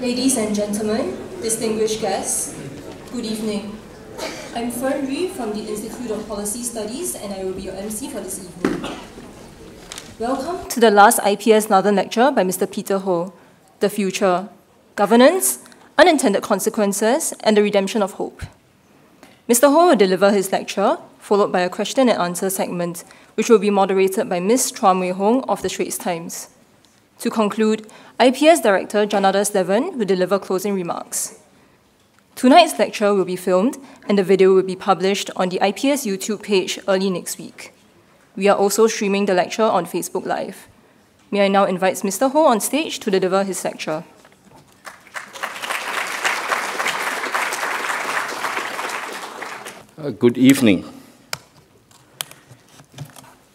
Ladies and gentlemen, distinguished guests, good evening. I'm Fern Ri from the Institute of Policy Studies and I will be your MC for this evening. Welcome to the last IPS Nathan lecture by Mr. Peter Ho, The Future, Governance, Unintended Consequences, and the Redemption of Hope. Mr. Ho will deliver his lecture, followed by a question and answer segment, which will be moderated by Ms. Chua Mui Hoong of the Straits Times. To conclude, IPS Director Janadas Devan will deliver closing remarks. Tonight's lecture will be filmed and the video will be published on the IPS YouTube page early next week. We are also streaming the lecture on Facebook Live. May I now invite Mr. Ho on stage to deliver his lecture. Uh, good evening.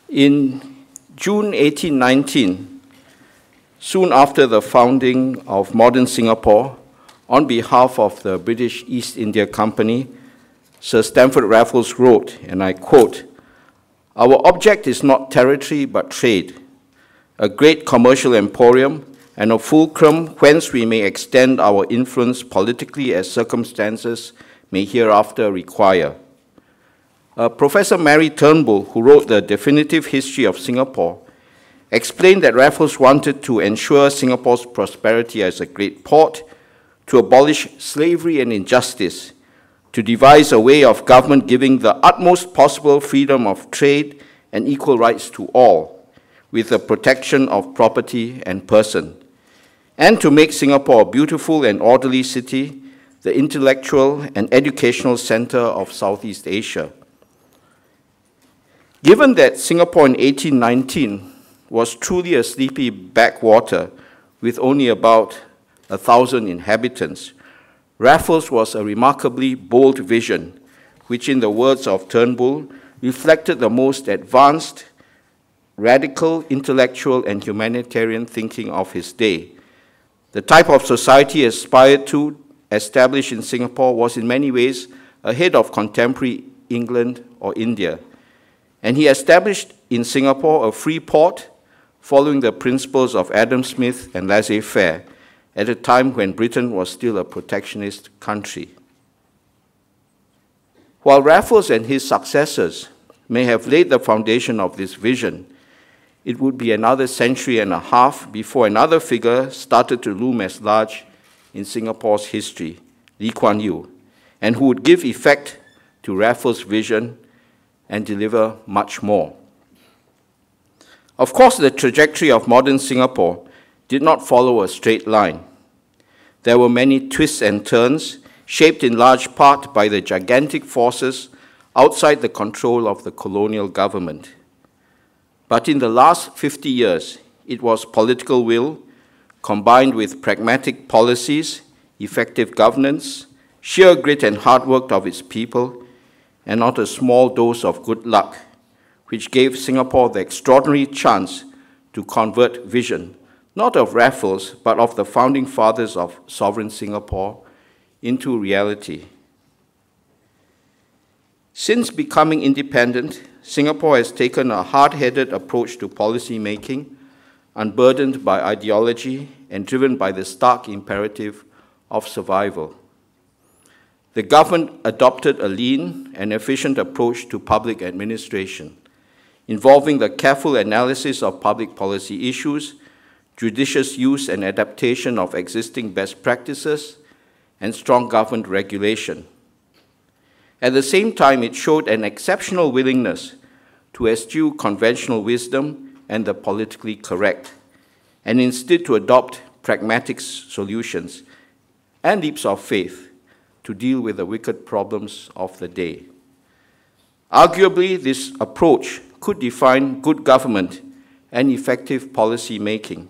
In June 1819, Soon after the founding of modern Singapore, on behalf of the British East India Company, Sir Stamford Raffles wrote, and I quote, Our object is not territory but trade, a great commercial emporium, and a fulcrum whence we may extend our influence politically as circumstances may hereafter require. Uh, Professor Mary Turnbull, who wrote the definitive history of Singapore, explained that Raffles wanted to ensure Singapore's prosperity as a great port, to abolish slavery and injustice, to devise a way of government giving the utmost possible freedom of trade and equal rights to all, with the protection of property and person, and to make Singapore a beautiful and orderly city, the intellectual and educational center of Southeast Asia. Given that Singapore in 1819 was truly a sleepy backwater with only about a thousand inhabitants. Raffles was a remarkably bold vision, which, in the words of Turnbull, reflected the most advanced, radical, intellectual, and humanitarian thinking of his day. The type of society aspired to establish in Singapore was in many ways ahead of contemporary England or India. And he established in Singapore a free port following the principles of Adam Smith and laissez faire at a time when Britain was still a protectionist country. While Raffles and his successors may have laid the foundation of this vision, it would be another century and a half before another figure started to loom as large in Singapore's history, Lee Kuan Yew, and who would give effect to Raffles' vision and deliver much more. Of course, the trajectory of modern Singapore did not follow a straight line. There were many twists and turns, shaped in large part by the gigantic forces outside the control of the colonial government. But in the last 50 years, it was political will, combined with pragmatic policies, effective governance, sheer grit and hard work of its people, and not a small dose of good luck which gave Singapore the extraordinary chance to convert vision, not of Raffles, but of the founding fathers of sovereign Singapore, into reality. Since becoming independent, Singapore has taken a hard headed approach to policy making, unburdened by ideology and driven by the stark imperative of survival. The government adopted a lean and efficient approach to public administration involving the careful analysis of public policy issues, judicious use and adaptation of existing best practices, and strong government regulation. At the same time, it showed an exceptional willingness to eschew conventional wisdom and the politically correct, and instead to adopt pragmatic solutions and leaps of faith to deal with the wicked problems of the day. Arguably, this approach could define good government and effective policy making.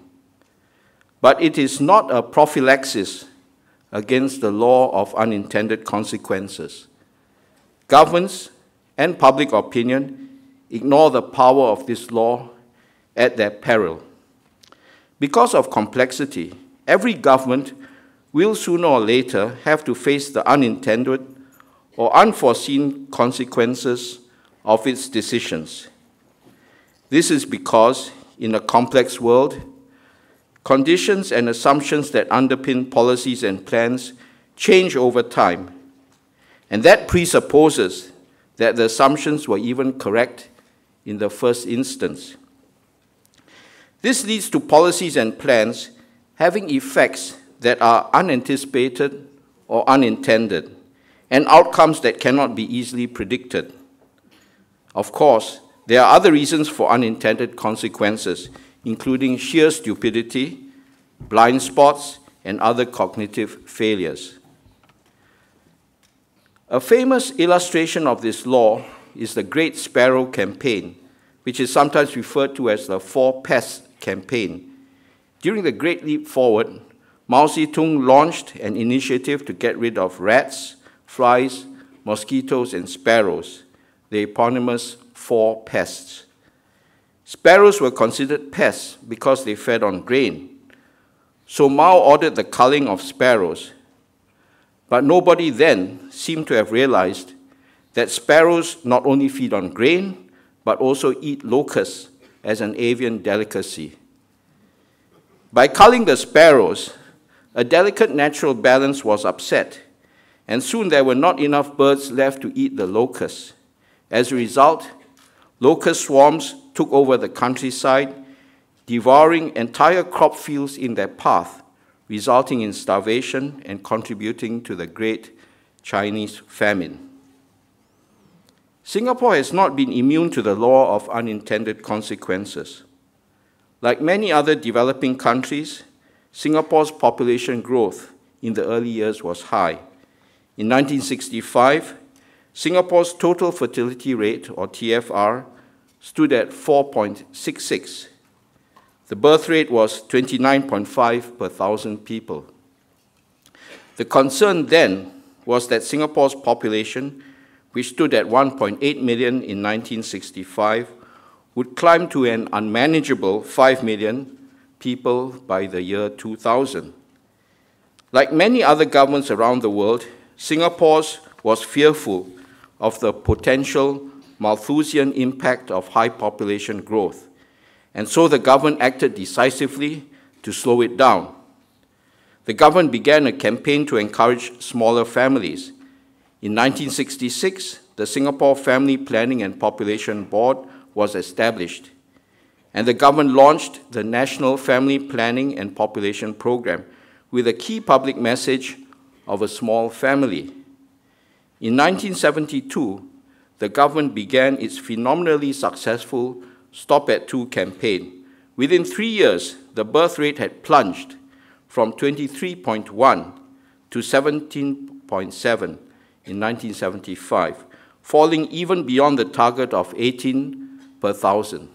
But it is not a prophylaxis against the law of unintended consequences. Governments and public opinion ignore the power of this law at their peril. Because of complexity, every government will sooner or later have to face the unintended or unforeseen consequences of its decisions. This is because in a complex world, conditions and assumptions that underpin policies and plans change over time, and that presupposes that the assumptions were even correct in the first instance. This leads to policies and plans having effects that are unanticipated or unintended, and outcomes that cannot be easily predicted. Of course, there are other reasons for unintended consequences, including sheer stupidity, blind spots, and other cognitive failures. A famous illustration of this law is the Great Sparrow Campaign, which is sometimes referred to as the Four Pests Campaign. During the Great Leap Forward, Mao Zedong launched an initiative to get rid of rats, flies, mosquitoes, and sparrows, the eponymous four pests. Sparrows were considered pests because they fed on grain. So Mao ordered the culling of sparrows. But nobody then seemed to have realized that sparrows not only feed on grain, but also eat locusts as an avian delicacy. By culling the sparrows, a delicate natural balance was upset, and soon there were not enough birds left to eat the locusts. As a result, locust swarms took over the countryside, devouring entire crop fields in their path, resulting in starvation and contributing to the great Chinese famine. Singapore has not been immune to the law of unintended consequences. Like many other developing countries, Singapore's population growth in the early years was high. In 1965, Singapore's total fertility rate, or TFR, stood at 4.66. The birth rate was 29.5 per thousand people. The concern then was that Singapore's population, which stood at 1.8 million in 1965, would climb to an unmanageable 5 million people by the year 2000. Like many other governments around the world, Singapore's was fearful of the potential Malthusian impact of high population growth, and so the government acted decisively to slow it down. The government began a campaign to encourage smaller families. In 1966, the Singapore Family Planning and Population Board was established and the government launched the National Family Planning and Population Program with a key public message of a small family. In 1972, the government began its phenomenally successful Stop at Two campaign. Within three years, the birth rate had plunged from 23.1 to 17.7 in 1975, falling even beyond the target of 18 per thousand.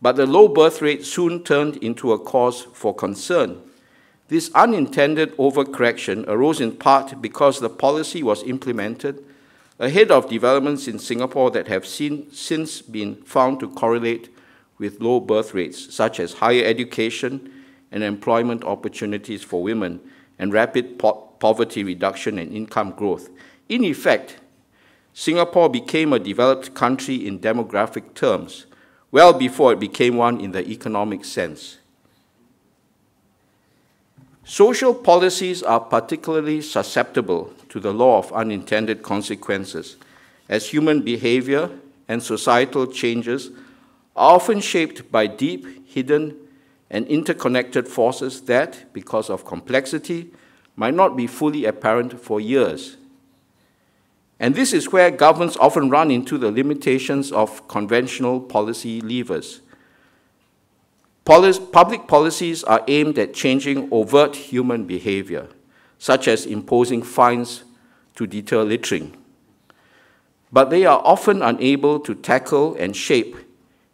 But the low birth rate soon turned into a cause for concern. This unintended overcorrection arose in part because the policy was implemented ahead of developments in Singapore that have seen, since been found to correlate with low birth rates, such as higher education and employment opportunities for women and rapid po poverty reduction and income growth. In effect, Singapore became a developed country in demographic terms well before it became one in the economic sense. Social policies are particularly susceptible to the law of unintended consequences, as human behavior and societal changes are often shaped by deep, hidden, and interconnected forces that, because of complexity, might not be fully apparent for years and this is where governments often run into the limitations of conventional policy levers. Public policies are aimed at changing overt human behavior, such as imposing fines to deter littering. But they are often unable to tackle and shape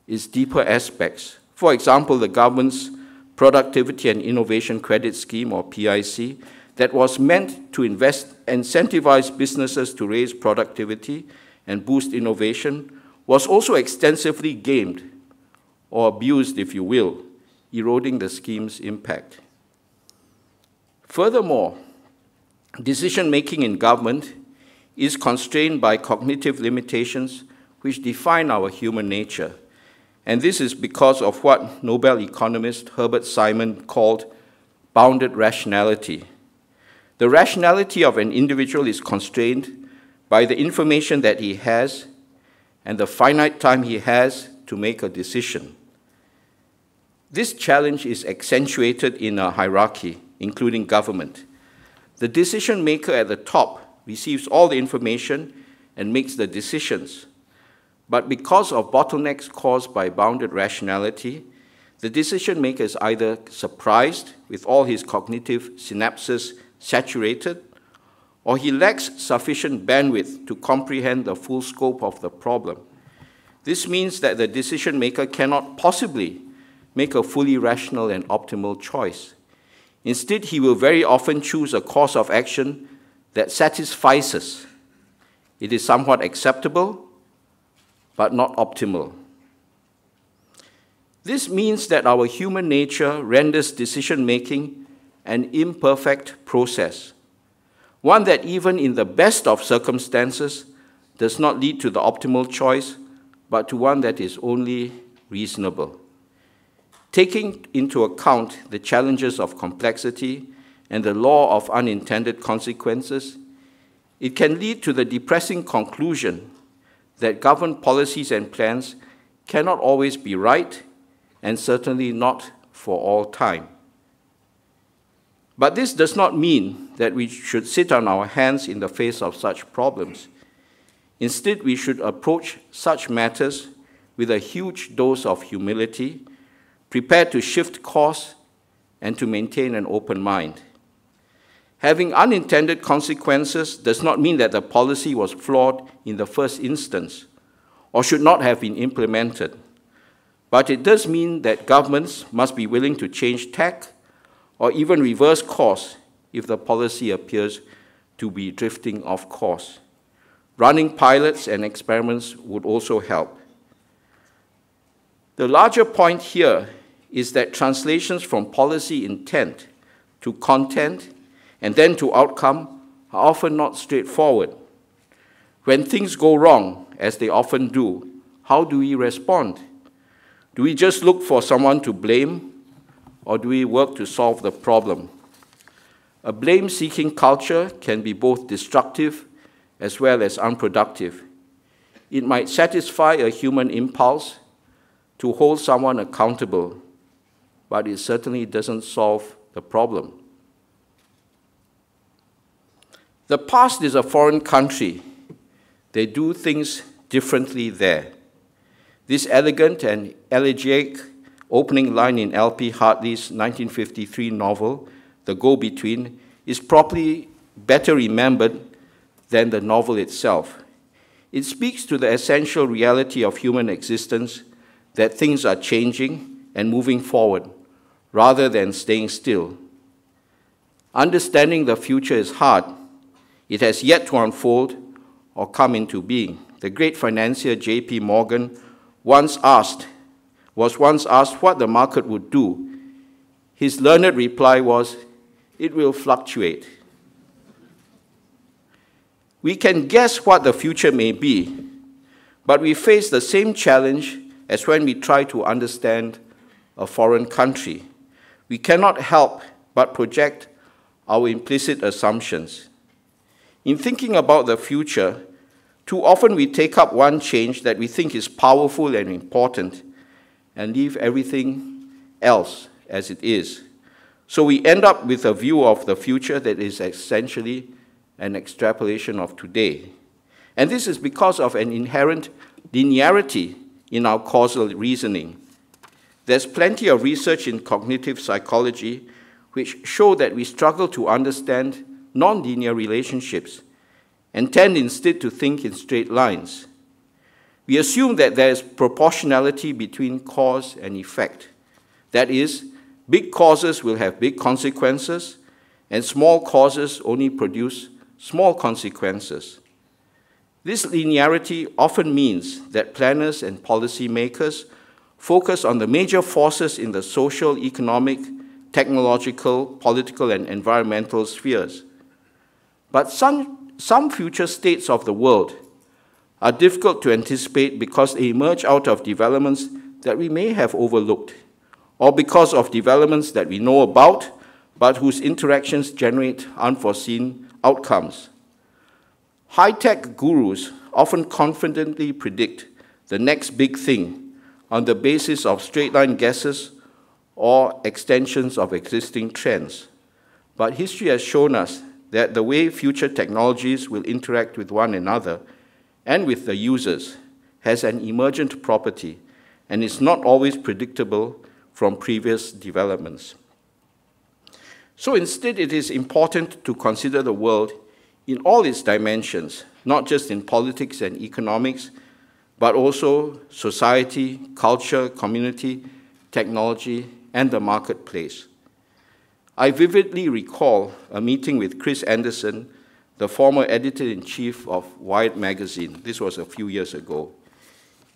its deeper aspects. For example, the government's Productivity and Innovation Credit Scheme, or PIC, that was meant to invest, incentivize businesses to raise productivity and boost innovation was also extensively gamed or abused, if you will, eroding the scheme's impact. Furthermore, decision making in government is constrained by cognitive limitations which define our human nature. And this is because of what Nobel economist Herbert Simon called bounded rationality. The rationality of an individual is constrained by the information that he has and the finite time he has to make a decision. This challenge is accentuated in a hierarchy, including government. The decision maker at the top receives all the information and makes the decisions. But because of bottlenecks caused by bounded rationality, the decision maker is either surprised with all his cognitive synapses saturated, or he lacks sufficient bandwidth to comprehend the full scope of the problem. This means that the decision maker cannot possibly make a fully rational and optimal choice. Instead, he will very often choose a course of action that satisfices. It is somewhat acceptable, but not optimal. This means that our human nature renders decision making an imperfect process, one that, even in the best of circumstances, does not lead to the optimal choice, but to one that is only reasonable. Taking into account the challenges of complexity and the law of unintended consequences, it can lead to the depressing conclusion that government policies and plans cannot always be right and certainly not for all time. But this does not mean that we should sit on our hands in the face of such problems. Instead, we should approach such matters with a huge dose of humility, prepared to shift course and to maintain an open mind. Having unintended consequences does not mean that the policy was flawed in the first instance or should not have been implemented. But it does mean that governments must be willing to change tack or even reverse course if the policy appears to be drifting off course. Running pilots and experiments would also help. The larger point here is that translations from policy intent to content and then to outcome are often not straightforward. When things go wrong, as they often do, how do we respond? Do we just look for someone to blame, or do we work to solve the problem? A blame seeking culture can be both destructive as well as unproductive. It might satisfy a human impulse to hold someone accountable, but it certainly doesn't solve the problem. The past is a foreign country. They do things differently there. This elegant and elegiac opening line in L.P. Hartley's 1953 novel, The Go Between, is probably better remembered than the novel itself. It speaks to the essential reality of human existence that things are changing and moving forward rather than staying still. Understanding the future is hard. It has yet to unfold or come into being. The great financier J.P. Morgan once asked, was once asked what the market would do. His learned reply was, it will fluctuate. We can guess what the future may be, but we face the same challenge as when we try to understand a foreign country. We cannot help but project our implicit assumptions. In thinking about the future, too often we take up one change that we think is powerful and important and leave everything else as it is. So we end up with a view of the future that is essentially an extrapolation of today. And this is because of an inherent linearity in our causal reasoning. There's plenty of research in cognitive psychology which show that we struggle to understand nonlinear relationships and tend instead to think in straight lines. We assume that there is proportionality between cause and effect. That is, big causes will have big consequences, and small causes only produce small consequences. This linearity often means that planners and policymakers focus on the major forces in the social, economic, technological, political, and environmental spheres. But some some future states of the world are difficult to anticipate because they emerge out of developments that we may have overlooked, or because of developments that we know about but whose interactions generate unforeseen outcomes. High tech gurus often confidently predict the next big thing on the basis of straight line guesses or extensions of existing trends. But history has shown us that the way future technologies will interact with one another and with the users has an emergent property and is not always predictable from previous developments. So instead, it is important to consider the world in all its dimensions, not just in politics and economics, but also society, culture, community, technology, and the marketplace. I vividly recall a meeting with Chris Anderson, the former editor in chief of Wired magazine. This was a few years ago.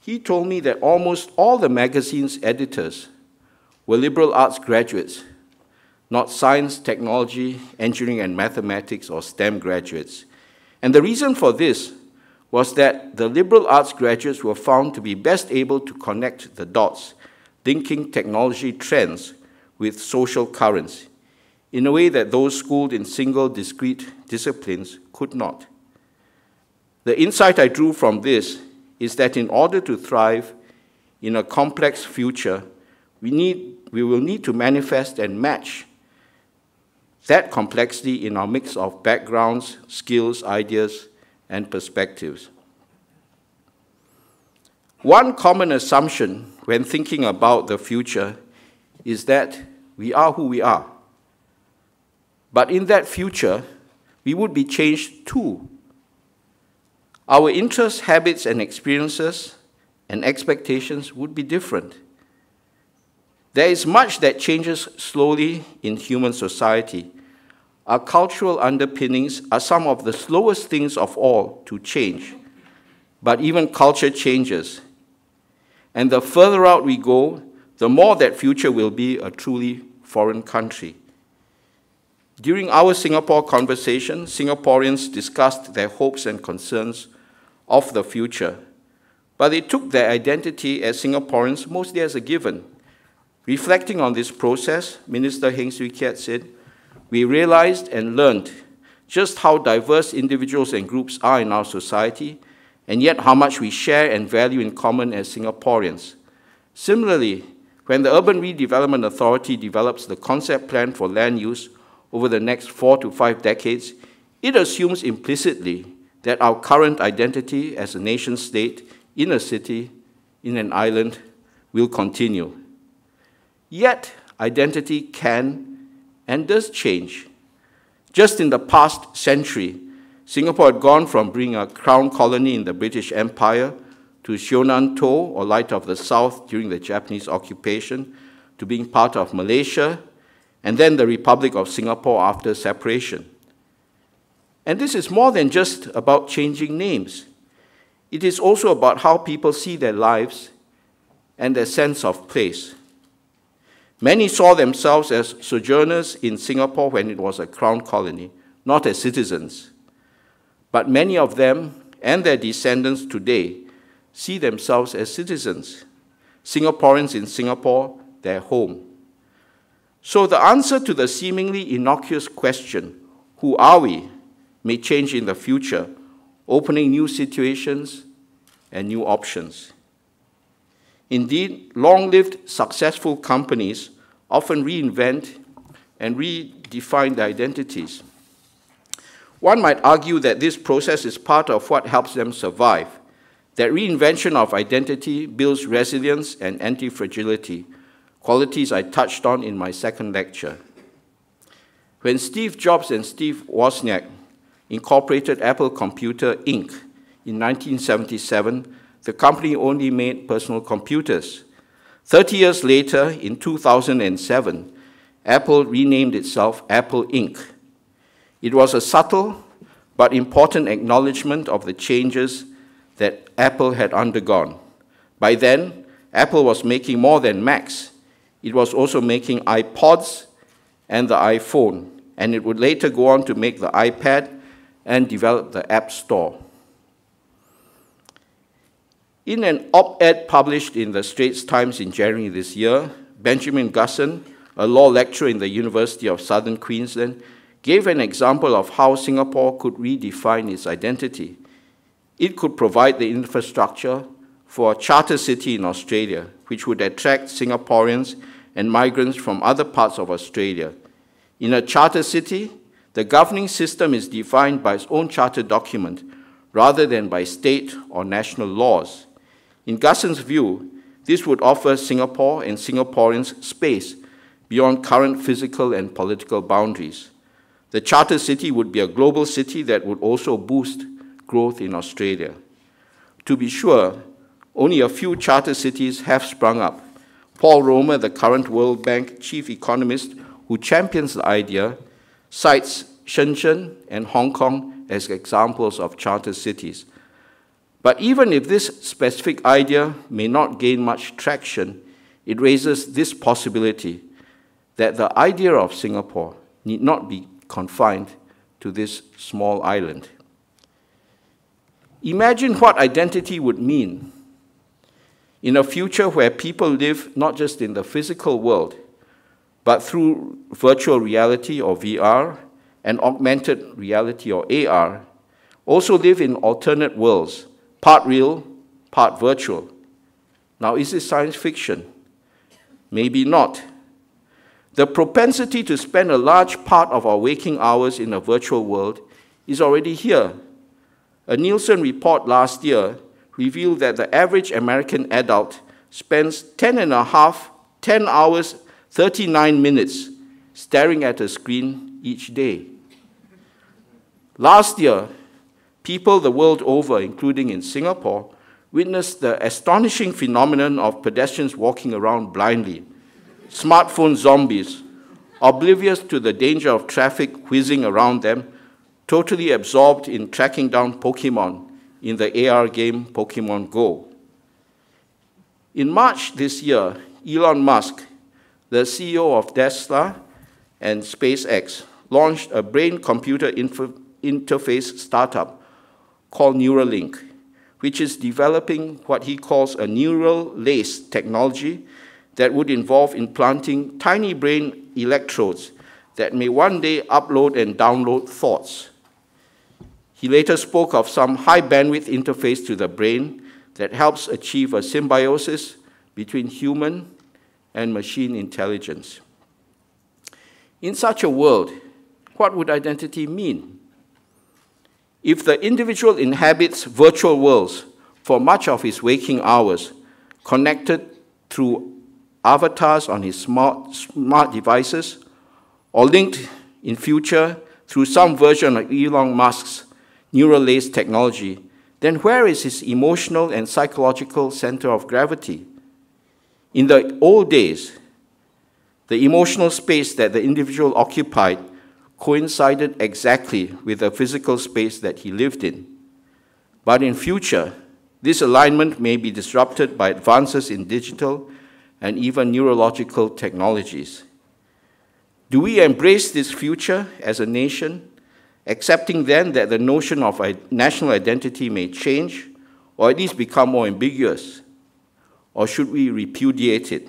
He told me that almost all the magazine's editors were liberal arts graduates, not science, technology, engineering, and mathematics or STEM graduates. And the reason for this was that the liberal arts graduates were found to be best able to connect the dots, linking technology trends with social currents in a way that those schooled in single discrete disciplines could not. The insight I drew from this is that in order to thrive in a complex future, we, need, we will need to manifest and match that complexity in our mix of backgrounds, skills, ideas, and perspectives. One common assumption when thinking about the future is that we are who we are. But in that future, we would be changed too. Our interests, habits, and experiences and expectations would be different. There is much that changes slowly in human society. Our cultural underpinnings are some of the slowest things of all to change. But even culture changes. And the further out we go, the more that future will be a truly foreign country. During our Singapore conversation, Singaporeans discussed their hopes and concerns of the future, but they took their identity as Singaporeans mostly as a given. Reflecting on this process, Minister Heng Swee Keat said, We realized and learned just how diverse individuals and groups are in our society, and yet how much we share and value in common as Singaporeans. Similarly, when the Urban Redevelopment Authority develops the concept plan for land use over the next four to five decades, it assumes implicitly that our current identity as a nation state in a city, in an island, will continue. Yet, identity can and does change. Just in the past century, Singapore had gone from being a crown colony in the British Empire to Syonan To, or Light of the South, during the Japanese occupation, to being part of Malaysia, and then the Republic of Singapore after separation. And this is more than just about changing names. It is also about how people see their lives and their sense of place. Many saw themselves as sojourners in Singapore when it was a crown colony, not as citizens. But many of them and their descendants today see themselves as citizens, Singaporeans in Singapore, their home. So the answer to the seemingly innocuous question, who are we, may change in the future, opening new situations and new options. Indeed, long lived successful companies often reinvent and redefine their identities. One might argue that this process is part of what helps them survive, that reinvention of identity builds resilience and anti fragility qualities I touched on in my second lecture. When Steve Jobs and Steve Wozniak incorporated Apple Computer Inc. in 1977, the company only made personal computers. 30 years later, in 2007, Apple renamed itself Apple Inc. It was a subtle but important acknowledgement of the changes that Apple had undergone. By then, Apple was making more than Macs. It was also making iPods and the iPhone, and it would later go on to make the iPad and develop the App Store. In an op ed published in the Straits Times in January this year, Benjamin Gussen, a law lecturer in the University of Southern Queensland, gave an example of how Singapore could redefine its identity. It could provide the infrastructure for a charter city in Australia, which would attract Singaporeans and migrants from other parts of Australia. In a charter city, the governing system is defined by its own charter document rather than by state or national laws. In Gussen's view, this would offer Singapore and Singaporeans space beyond current physical and political boundaries. The charter city would be a global city that would also boost growth in Australia. To be sure, only a few charter cities have sprung up. Paul Romer, the current World Bank chief economist who champions the idea, cites Shenzhen and Hong Kong as examples of charter cities. But even if this specific idea may not gain much traction, it raises this possibility that the idea of Singapore need not be confined to this small island. Imagine what identity would mean in a future where people live not just in the physical world, but through virtual reality or VR and augmented reality or AR, also live in alternate worlds, part real, part virtual. Now, is this science fiction? Maybe not. The propensity to spend a large part of our waking hours in a virtual world is already here. A Nielsen report last year revealed that the average American adult spends 10 and a half, 10 hours, 39 minutes staring at a screen each day. Last year, people the world over, including in Singapore, witnessed the astonishing phenomenon of pedestrians walking around blindly, smartphone zombies, oblivious to the danger of traffic whizzing around them, totally absorbed in tracking down Pokemon in the AR game Pokemon Go. In March this year, Elon Musk, the CEO of Tesla and SpaceX, launched a brain computer interface startup called Neuralink, which is developing what he calls a neural lace technology that would involve implanting tiny brain electrodes that may one day upload and download thoughts. He later spoke of some high bandwidth interface to the brain that helps achieve a symbiosis between human and machine intelligence. In such a world, what would identity mean? If the individual inhabits virtual worlds for much of his waking hours, connected through avatars on his smart, smart devices, or linked in future through some version of Elon Musk's neural lace technology, then where is his emotional and psychological center of gravity? In the old days, the emotional space that the individual occupied coincided exactly with the physical space that he lived in. But in future, this alignment may be disrupted by advances in digital and even neurological technologies. Do we embrace this future as a nation accepting then that the notion of national identity may change or at least become more ambiguous? Or should we repudiate it?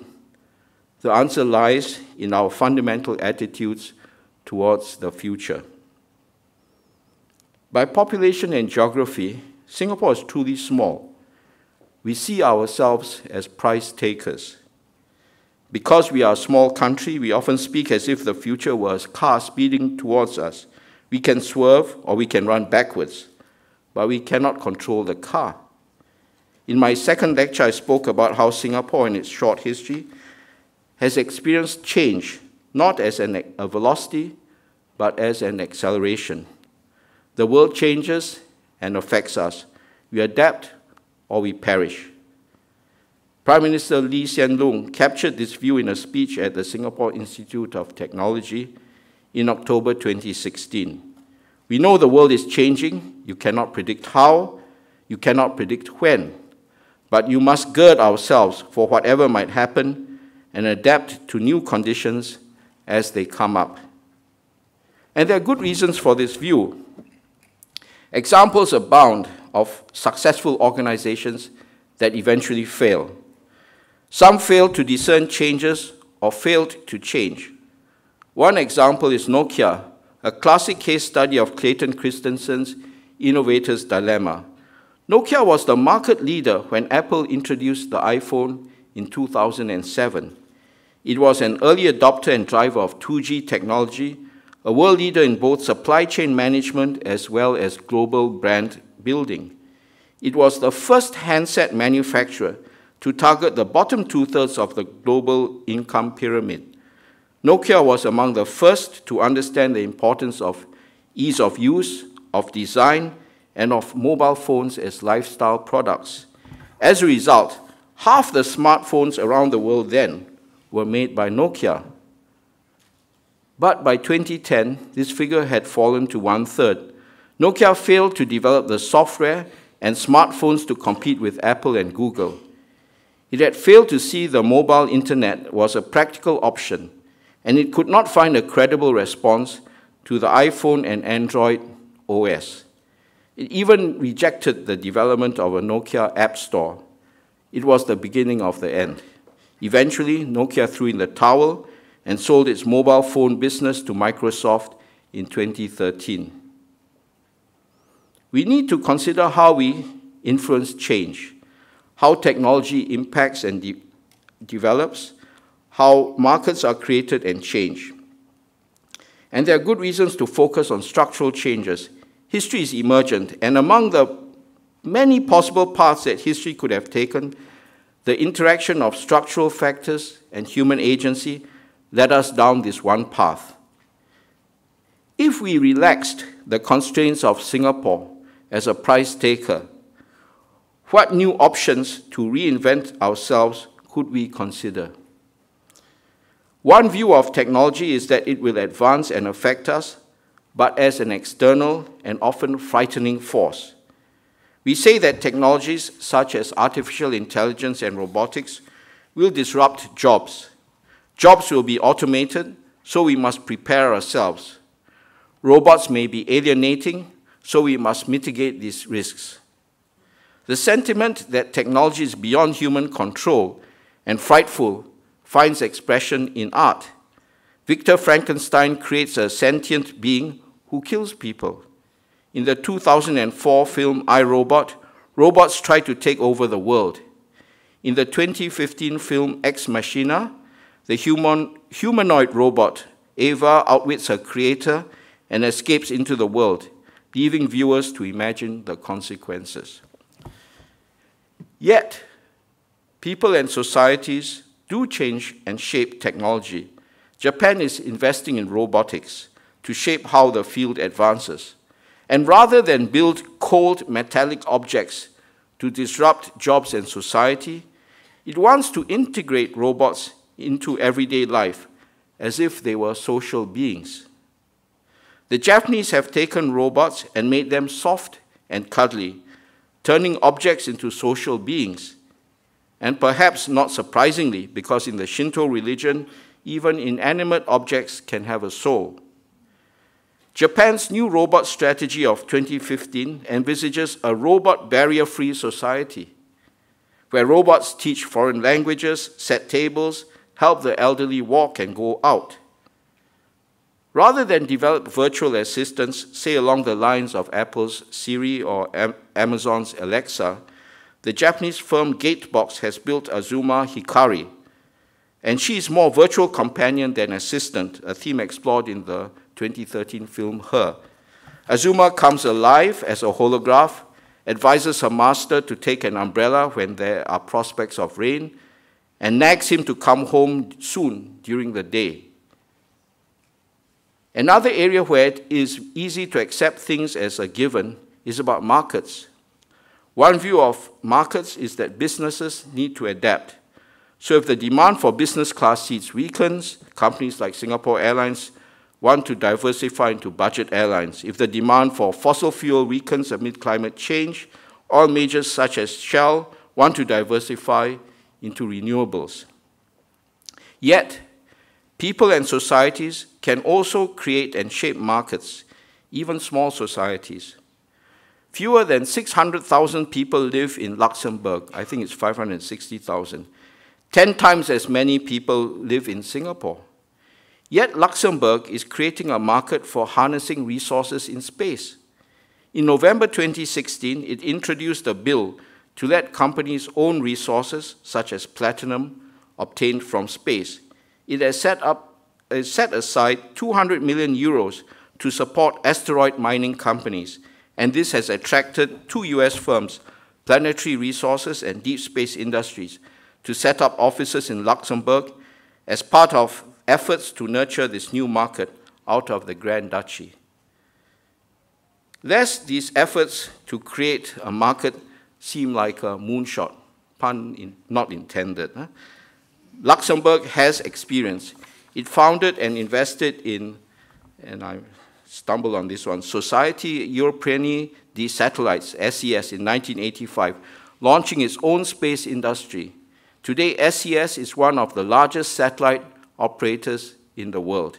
The answer lies in our fundamental attitudes towards the future. By population and geography, Singapore is truly small. We see ourselves as price takers. Because we are a small country, we often speak as if the future was a car speeding towards us we can swerve or we can run backwards, but we cannot control the car. In my second lecture, I spoke about how Singapore, in its short history, has experienced change, not as an, a velocity, but as an acceleration. The world changes and affects us. We adapt or we perish. Prime Minister Lee Hsien Loong captured this view in a speech at the Singapore Institute of Technology in October 2016. We know the world is changing. You cannot predict how, you cannot predict when, but you must gird ourselves for whatever might happen and adapt to new conditions as they come up. And there are good reasons for this view. Examples abound of successful organizations that eventually fail. Some failed to discern changes or failed to change. One example is Nokia, a classic case study of Clayton Christensen's innovator's dilemma. Nokia was the market leader when Apple introduced the iPhone in 2007. It was an early adopter and driver of 2G technology, a world leader in both supply chain management as well as global brand building. It was the first handset manufacturer to target the bottom two thirds of the global income pyramid. Nokia was among the first to understand the importance of ease of use, of design, and of mobile phones as lifestyle products. As a result, half the smartphones around the world then were made by Nokia. But by 2010, this figure had fallen to one third. Nokia failed to develop the software and smartphones to compete with Apple and Google. It had failed to see the mobile internet was a practical option, and it could not find a credible response to the iPhone and Android OS. It even rejected the development of a Nokia App Store. It was the beginning of the end. Eventually, Nokia threw in the towel and sold its mobile phone business to Microsoft in 2013. We need to consider how we influence change, how technology impacts and de develops, how markets are created and change. And there are good reasons to focus on structural changes. History is emergent, and among the many possible paths that history could have taken, the interaction of structural factors and human agency led us down this one path. If we relaxed the constraints of Singapore as a price taker, what new options to reinvent ourselves could we consider? One view of technology is that it will advance and affect us, but as an external and often frightening force. We say that technologies such as artificial intelligence and robotics will disrupt jobs. Jobs will be automated, so we must prepare ourselves. Robots may be alienating, so we must mitigate these risks. The sentiment that technology is beyond human control and frightful finds expression in art. Victor Frankenstein creates a sentient being who kills people. In the 2004 film I, Robot, robots try to take over the world. In the 2015 film Ex Machina, the human, humanoid robot Ava outwits her creator and escapes into the world, leaving viewers to imagine the consequences. Yet, people and societies do change and shape technology. Japan is investing in robotics to shape how the field advances. And rather than build cold metallic objects to disrupt jobs and society, it wants to integrate robots into everyday life as if they were social beings. The Japanese have taken robots and made them soft and cuddly, turning objects into social beings. And perhaps not surprisingly, because in the Shinto religion, even inanimate objects can have a soul. Japan's new robot strategy of 2015 envisages a robot barrier free society where robots teach foreign languages, set tables, help the elderly walk and go out. Rather than develop virtual assistants, say along the lines of Apple's Siri or Am Amazon's Alexa, the Japanese firm Gatebox has built Azuma Hikari, and she is more virtual companion than assistant, a theme explored in the 2013 film Her. Azuma comes alive as a holograph, advises her master to take an umbrella when there are prospects of rain, and nags him to come home soon during the day. Another area where it is easy to accept things as a given is about markets. One view of markets is that businesses need to adapt. So if the demand for business class seats weakens, companies like Singapore Airlines want to diversify into budget airlines. If the demand for fossil fuel weakens amid climate change, oil majors such as Shell want to diversify into renewables. Yet, people and societies can also create and shape markets, even small societies. Fewer than 600,000 people live in Luxembourg. I think it's 560,000. Ten times as many people live in Singapore. Yet Luxembourg is creating a market for harnessing resources in space. In November 2016, it introduced a bill to let companies own resources, such as platinum, obtained from space. It has set, up, uh, set aside 200 million euros to support asteroid mining companies, and this has attracted two US firms, Planetary Resources and Deep Space Industries, to set up offices in Luxembourg as part of efforts to nurture this new market out of the Grand Duchy. Lest these efforts to create a market seem like a moonshot, pun in, not intended, huh? Luxembourg has experience. It founded and invested in, and I stumbled on this one, Society Européenne des Satellites, SES, in 1985, launching its own space industry. Today, SES is one of the largest satellite operators in the world.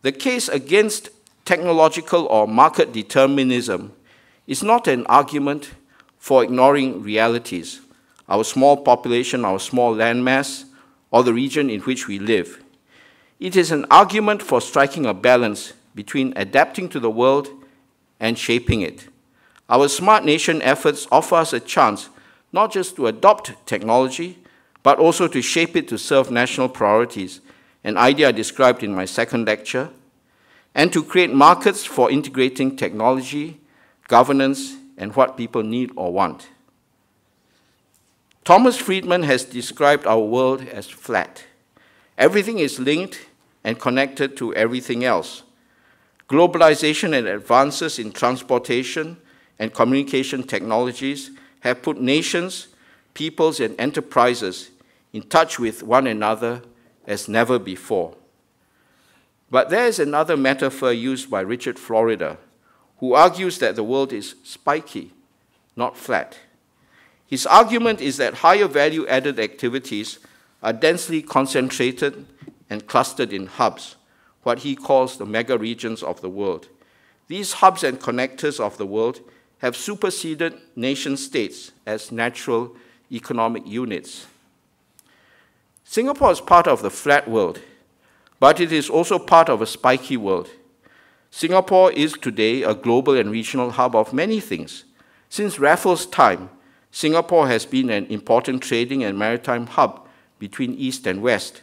The case against technological or market determinism is not an argument for ignoring realities, our small population, our small landmass, or the region in which we live. It is an argument for striking a balance between adapting to the world and shaping it. Our Smart Nation efforts offer us a chance not just to adopt technology, but also to shape it to serve national priorities, an idea I described in my second lecture, and to create markets for integrating technology, governance, and what people need or want. Thomas Friedman has described our world as flat. Everything is linked and connected to everything else. Globalization and advances in transportation and communication technologies have put nations, peoples, and enterprises in touch with one another as never before. But there is another metaphor used by Richard Florida, who argues that the world is spiky, not flat. His argument is that higher value added activities are densely concentrated and clustered in hubs, what he calls the mega regions of the world. These hubs and connectors of the world have superseded nation states as natural economic units. Singapore is part of the flat world, but it is also part of a spiky world. Singapore is today a global and regional hub of many things. Since Raffles' time, Singapore has been an important trading and maritime hub between East and West.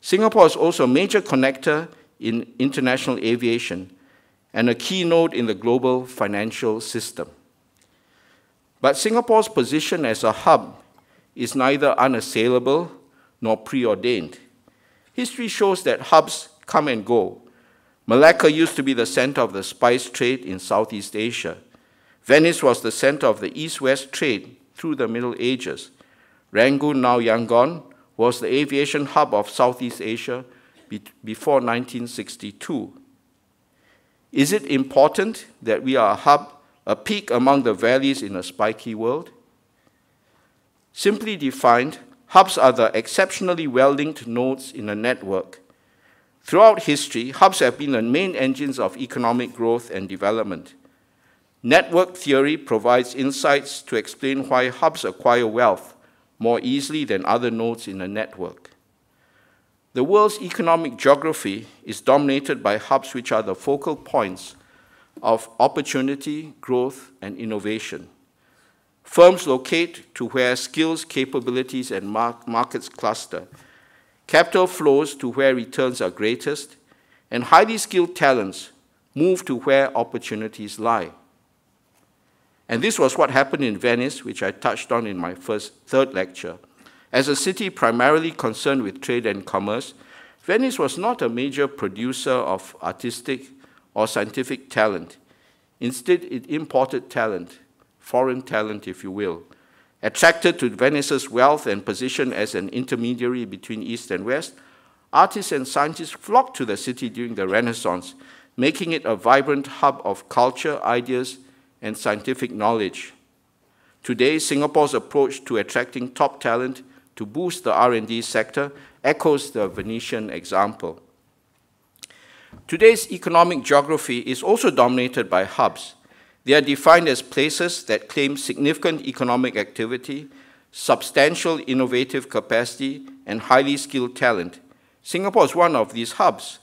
Singapore is also a major connector in international aviation and a key node in the global financial system. But Singapore's position as a hub is neither unassailable nor preordained. History shows that hubs come and go. Malacca used to be the center of the spice trade in Southeast Asia. Venice was the center of the east west trade through the Middle Ages. Rangoon, now Yangon, was the aviation hub of Southeast Asia before 1962. Is it important that we are a hub, a peak among the valleys in a spiky world? Simply defined, hubs are the exceptionally well linked nodes in a network. Throughout history, hubs have been the main engines of economic growth and development. Network theory provides insights to explain why hubs acquire wealth more easily than other nodes in a network. The world's economic geography is dominated by hubs which are the focal points of opportunity, growth, and innovation. Firms locate to where skills, capabilities, and markets cluster. Capital flows to where returns are greatest, and highly skilled talents move to where opportunities lie. And this was what happened in Venice, which I touched on in my first, third lecture. As a city primarily concerned with trade and commerce, Venice was not a major producer of artistic or scientific talent. Instead, it imported talent, foreign talent, if you will. Attracted to Venice's wealth and position as an intermediary between East and West, artists and scientists flocked to the city during the Renaissance, making it a vibrant hub of culture, ideas, and scientific knowledge. Today, Singapore's approach to attracting top talent to boost the R&D sector echoes the Venetian example. Today's economic geography is also dominated by hubs. They are defined as places that claim significant economic activity, substantial innovative capacity, and highly skilled talent. Singapore is one of these hubs.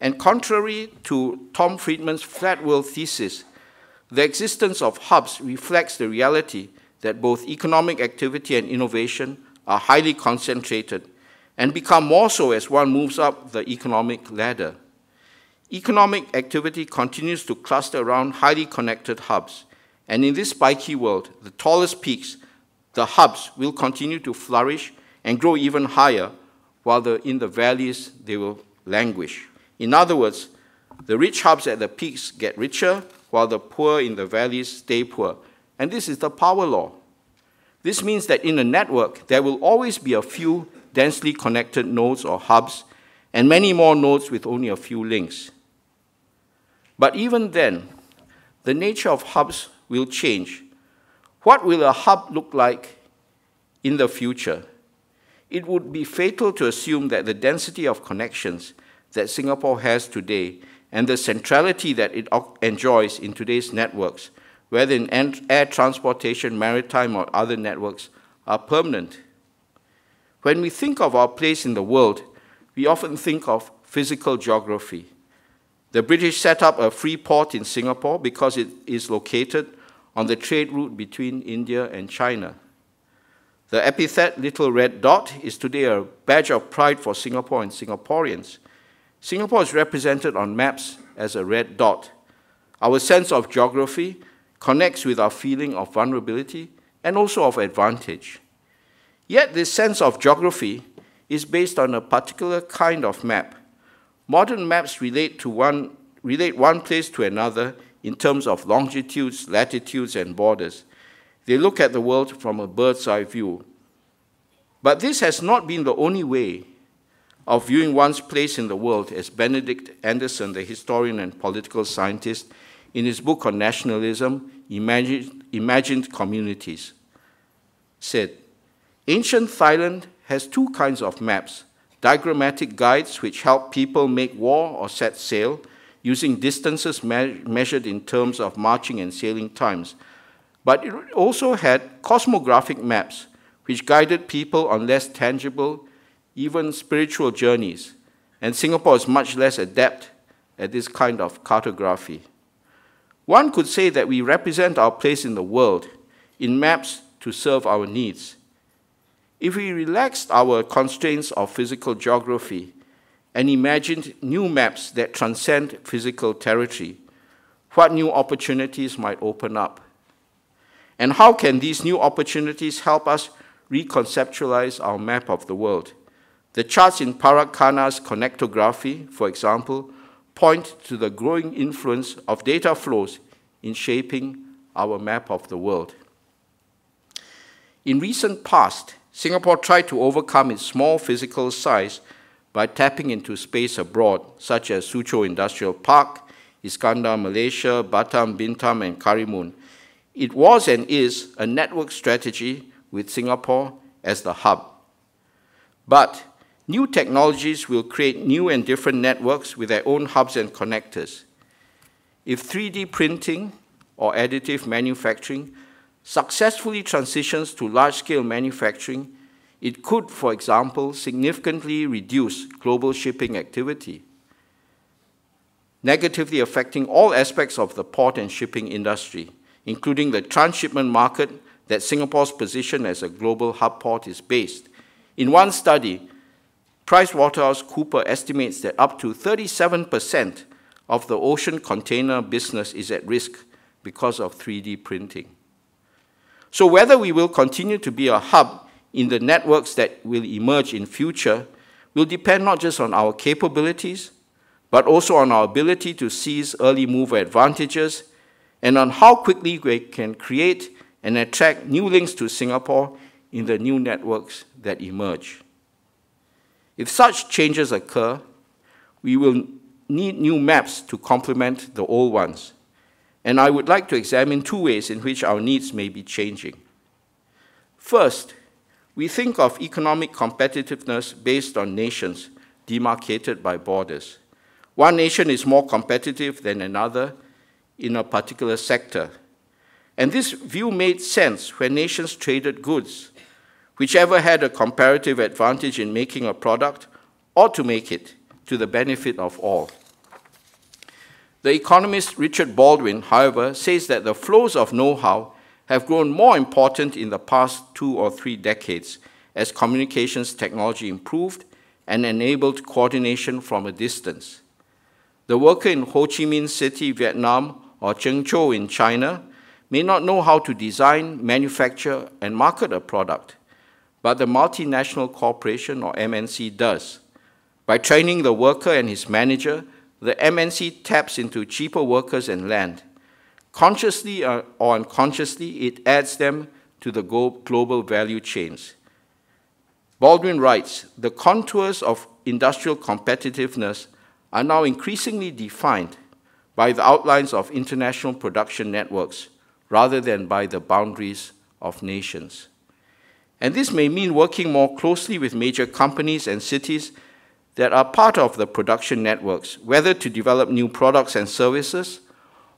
And contrary to Tom Friedman's flat world thesis, the existence of hubs reflects the reality that both economic activity and innovation are highly concentrated and become more so as one moves up the economic ladder. Economic activity continues to cluster around highly connected hubs, and in this spiky world, the tallest peaks, the hubs, will continue to flourish and grow even higher, while the, in the valleys they will languish. In other words, the rich hubs at the peaks get richer, while the poor in the valleys stay poor. And this is the power law. This means that in a network, there will always be a few densely connected nodes or hubs, and many more nodes with only a few links. But even then, the nature of hubs will change. What will a hub look like in the future? It would be fatal to assume that the density of connections that Singapore has today and the centrality that it enjoys in today's networks, whether in air transportation, maritime, or other networks, are permanent. When we think of our place in the world, we often think of physical geography. The British set up a free port in Singapore because it is located on the trade route between India and China. The epithet Little Red Dot is today a badge of pride for Singapore and Singaporeans. Singapore is represented on maps as a red dot. Our sense of geography connects with our feeling of vulnerability and also of advantage. Yet this sense of geography is based on a particular kind of map. Modern maps relate, to one, relate one place to another in terms of longitudes, latitudes, and borders. They look at the world from a bird's eye view. But this has not been the only way of viewing one's place in the world, as Benedict Anderson, the historian and political scientist, in his book on nationalism, Imagined, Imagined Communities, said. Ancient Thailand has two kinds of maps diagrammatic guides which help people make war or set sail using distances me measured in terms of marching and sailing times. But it also had cosmographic maps which guided people on less tangible, even spiritual journeys. And Singapore is much less adept at this kind of cartography. One could say that we represent our place in the world in maps to serve our needs. If we relaxed our constraints of physical geography and imagined new maps that transcend physical territory, what new opportunities might open up? And how can these new opportunities help us reconceptualize our map of the world? The charts in Parag Khanna's connectography, for example, point to the growing influence of data flows in shaping our map of the world. In recent past, Singapore tried to overcome its small physical size by tapping into space abroad, such as Suzhou Industrial Park, Iskandar, Malaysia, Batam, Bintan, and Karimun. It was and is a network strategy with Singapore as the hub. But new technologies will create new and different networks with their own hubs and connectors. If 3D printing or additive manufacturing successfully transitions to large-scale manufacturing, it could, for example, significantly reduce global shipping activity, negatively affecting all aspects of the port and shipping industry, including the transshipment market that Singapore's position as a global hub port is based. In one study, PricewaterhouseCooper estimates that up to 37% of the ocean container business is at risk because of 3D printing. So whether we will continue to be a hub in the networks that will emerge in future will depend not just on our capabilities, but also on our ability to seize early mover advantages and on how quickly we can create and attract new links to Singapore in the new networks that emerge. If such changes occur, we will need new maps to complement the old ones and I would like to examine two ways in which our needs may be changing. First, we think of economic competitiveness based on nations demarcated by borders. One nation is more competitive than another in a particular sector. And this view made sense when nations traded goods. Whichever had a comparative advantage in making a product ought to make it to the benefit of all. The economist Richard Baldwin, however, says that the flows of know how have grown more important in the past two or three decades as communications technology improved and enabled coordination from a distance. The worker in Ho Chi Minh City, Vietnam, or Zhengzhou in China may not know how to design, manufacture, and market a product, but the multinational corporation, or MNC, does. By training the worker and his manager, the MNC taps into cheaper workers and land. Consciously or unconsciously, it adds them to the global value chains. Baldwin writes, the contours of industrial competitiveness are now increasingly defined by the outlines of international production networks rather than by the boundaries of nations. And this may mean working more closely with major companies and cities that are part of the production networks, whether to develop new products and services,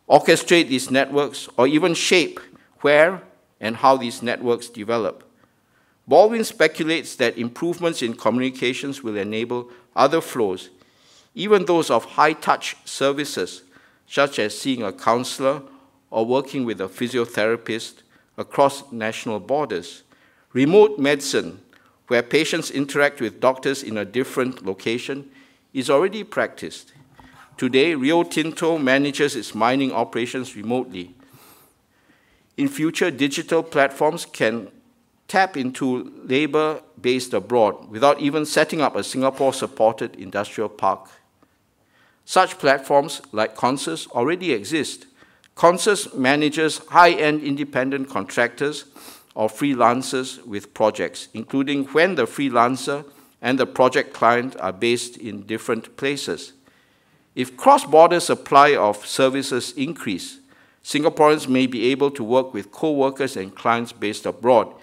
orchestrate these networks, or even shape where and how these networks develop. Baldwin speculates that improvements in communications will enable other flows, even those of high-touch services, such as seeing a counselor or working with a physiotherapist across national borders. Remote medicine, where patients interact with doctors in a different location, is already practiced. Today, Rio Tinto manages its mining operations remotely. In future, digital platforms can tap into labor based abroad without even setting up a Singapore supported industrial park. Such platforms like Konsus already exist. Konsus manages high end independent contractors or freelancers with projects, including when the freelancer and the project client are based in different places. If cross-border supply of services increase, Singaporeans may be able to work with co-workers and clients based abroad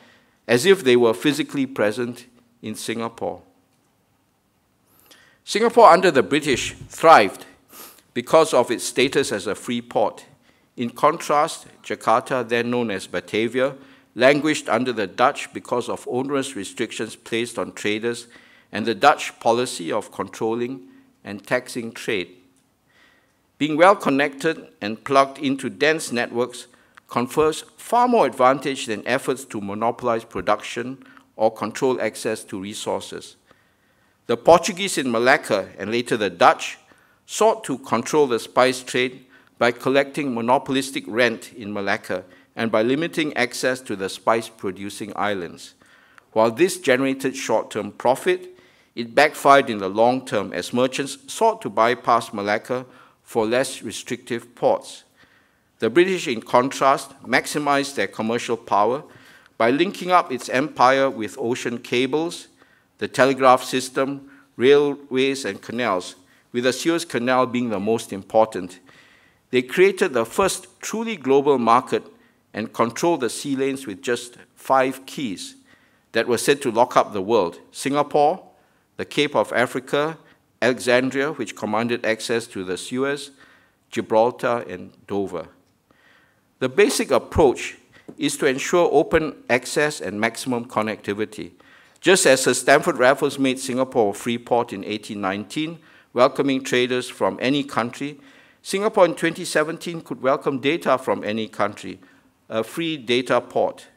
as if they were physically present in Singapore. Singapore under the British thrived because of its status as a free port. In contrast, Jakarta, then known as Batavia, languished under the Dutch because of onerous restrictions placed on traders and the Dutch policy of controlling and taxing trade. Being well connected and plugged into dense networks confers far more advantage than efforts to monopolize production or control access to resources. The Portuguese in Malacca and later the Dutch sought to control the spice trade by collecting monopolistic rent in Malacca and by limiting access to the spice producing islands. While this generated short term profit, it backfired in the long term as merchants sought to bypass Malacca for less restrictive ports. The British, in contrast, maximized their commercial power by linking up its empire with ocean cables, the telegraph system, railways, and canals, with the Suez Canal being the most important. They created the first truly global market and control the sea lanes with just five keys that were said to lock up the world Singapore, the Cape of Africa, Alexandria, which commanded access to the Suez, Gibraltar, and Dover. The basic approach is to ensure open access and maximum connectivity. Just as the Stamford Raffles made Singapore a free port in 1819, welcoming traders from any country, Singapore in 2017 could welcome data from any country, a free data port.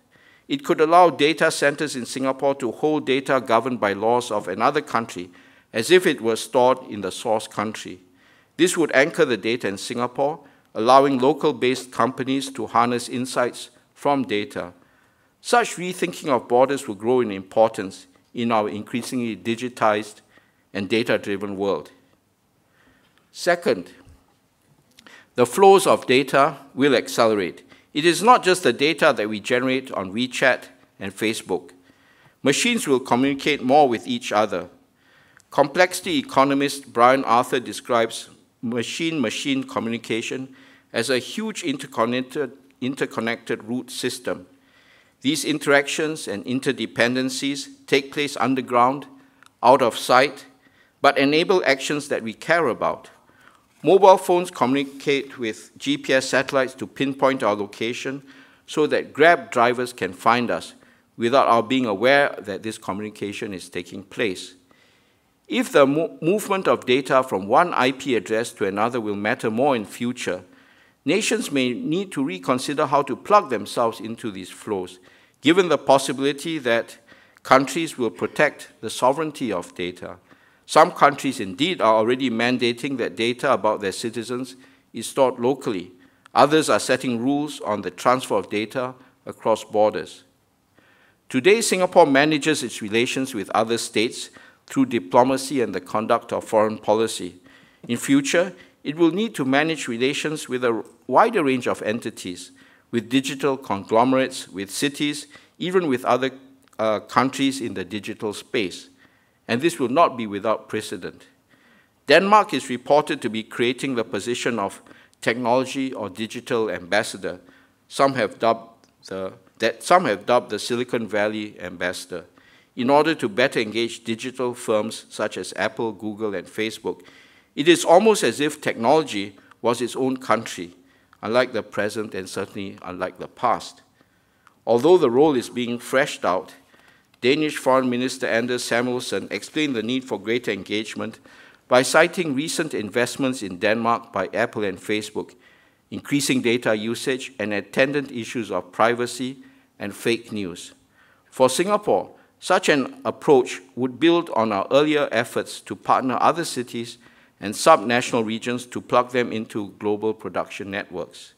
It could allow data centers in Singapore to hold data governed by laws of another country as if it were stored in the source country. This would anchor the data in Singapore, allowing local-based companies to harness insights from data. Such rethinking of borders will grow in importance in our increasingly digitized and data-driven world. Second, the flows of data will accelerate. It is not just the data that we generate on WeChat and Facebook. Machines will communicate more with each other. Complexity economist Brian Arthur describes machine-machine communication as a huge interconnected, interconnected root system. These interactions and interdependencies take place underground, out of sight, but enable actions that we care about. Mobile phones communicate with GPS satellites to pinpoint our location so that Grab drivers can find us without our being aware that this communication is taking place. If the mo movement of data from one IP address to another will matter more in future, nations may need to reconsider how to plug themselves into these flows, given the possibility that countries will protect the sovereignty of data. Some countries indeed are already mandating that data about their citizens is stored locally. Others are setting rules on the transfer of data across borders. Today, Singapore manages its relations with other states through diplomacy and the conduct of foreign policy. In future, it will need to manage relations with a wider range of entities, with digital conglomerates, with cities, even with other uh, countries in the digital space. And this will not be without precedent. Denmark is reported to be creating the position of technology or digital ambassador. Some have dubbed the, that some have dubbed the Silicon Valley ambassador in order to better engage digital firms such as Apple, Google, and Facebook. It is almost as if technology was its own country, unlike the present and certainly unlike the past. Although the role is being fleshed out, Danish Foreign Minister Anders Samuelsen explained the need for greater engagement by citing recent investments in Denmark by Apple and Facebook, increasing data usage and attendant issues of privacy and fake news. For Singapore, such an approach would build on our earlier efforts to partner other cities and subnational regions to plug them into global production networks.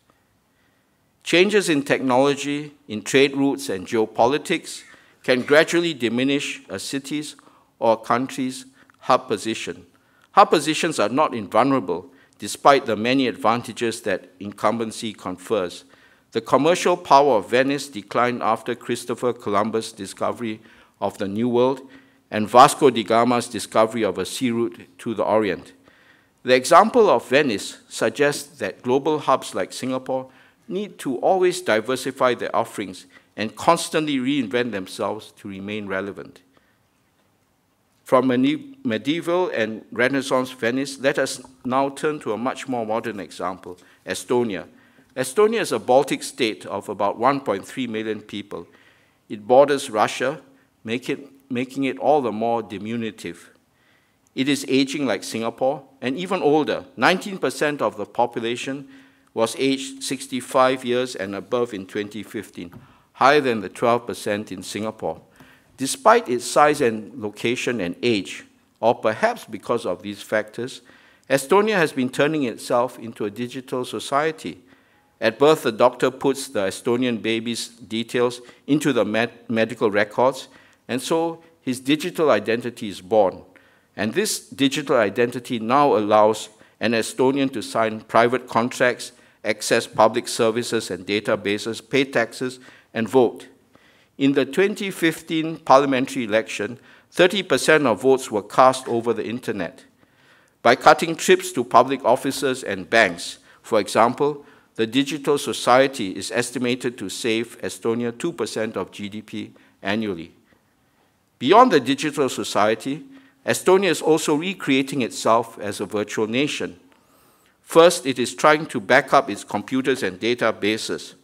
Changes in technology, in trade routes, and geopolitics can gradually diminish a city's or a country's hub position. Hub positions are not invulnerable, despite the many advantages that incumbency confers. The commercial power of Venice declined after Christopher Columbus' discovery of the New World and Vasco da Gama's discovery of a sea route to the Orient. The example of Venice suggests that global hubs like Singapore need to always diversify their offerings and constantly reinvent themselves to remain relevant. From medieval and Renaissance Venice, let us now turn to a much more modern example, Estonia. Estonia is a Baltic state of about 1.3 million people. It borders Russia, make it, making it all the more diminutive. It is aging like Singapore and even older. 19% of the population was aged 65 years and above in 2015, higher than the 12% in Singapore. Despite its size and location and age, or perhaps because of these factors, Estonia has been turning itself into a digital society. At birth, the doctor puts the Estonian baby's details into the med medical records and so his digital identity is born. And this digital identity now allows an Estonian to sign private contracts, access public services and databases, pay taxes, and vote. In the 2015 parliamentary election, 30% of votes were cast over the internet. By cutting trips to public offices and banks, for example, the digital society is estimated to save Estonia 2% of GDP annually. Beyond the digital society, Estonia is also recreating itself as a virtual nation. First, it is trying to back up its computers and databases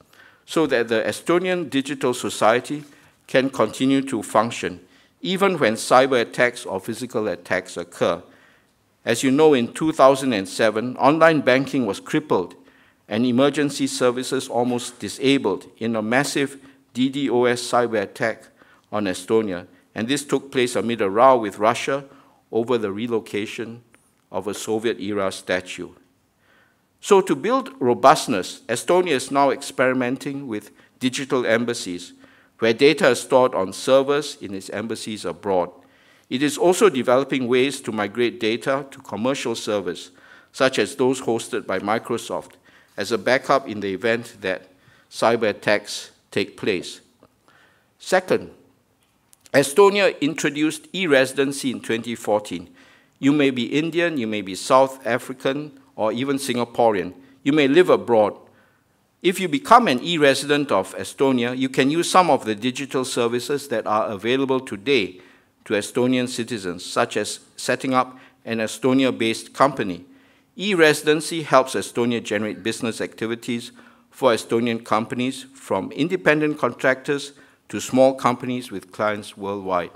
so that the Estonian digital society can continue to function, even when cyber attacks or physical attacks occur. As you know, in 2007, online banking was crippled and emergency services almost disabled in a massive DDoS cyber attack on Estonia and this took place amid a row with Russia over the relocation of a Soviet-era statue. So to build robustness, Estonia is now experimenting with digital embassies, where data is stored on servers in its embassies abroad. It is also developing ways to migrate data to commercial servers, such as those hosted by Microsoft, as a backup in the event that cyber attacks take place. Second, Estonia introduced e-residency in 2014. You may be Indian, you may be South African, or even Singaporean. You may live abroad. If you become an e-resident of Estonia, you can use some of the digital services that are available today to Estonian citizens, such as setting up an Estonia-based company. E-residency helps Estonia generate business activities for Estonian companies from independent contractors to small companies with clients worldwide.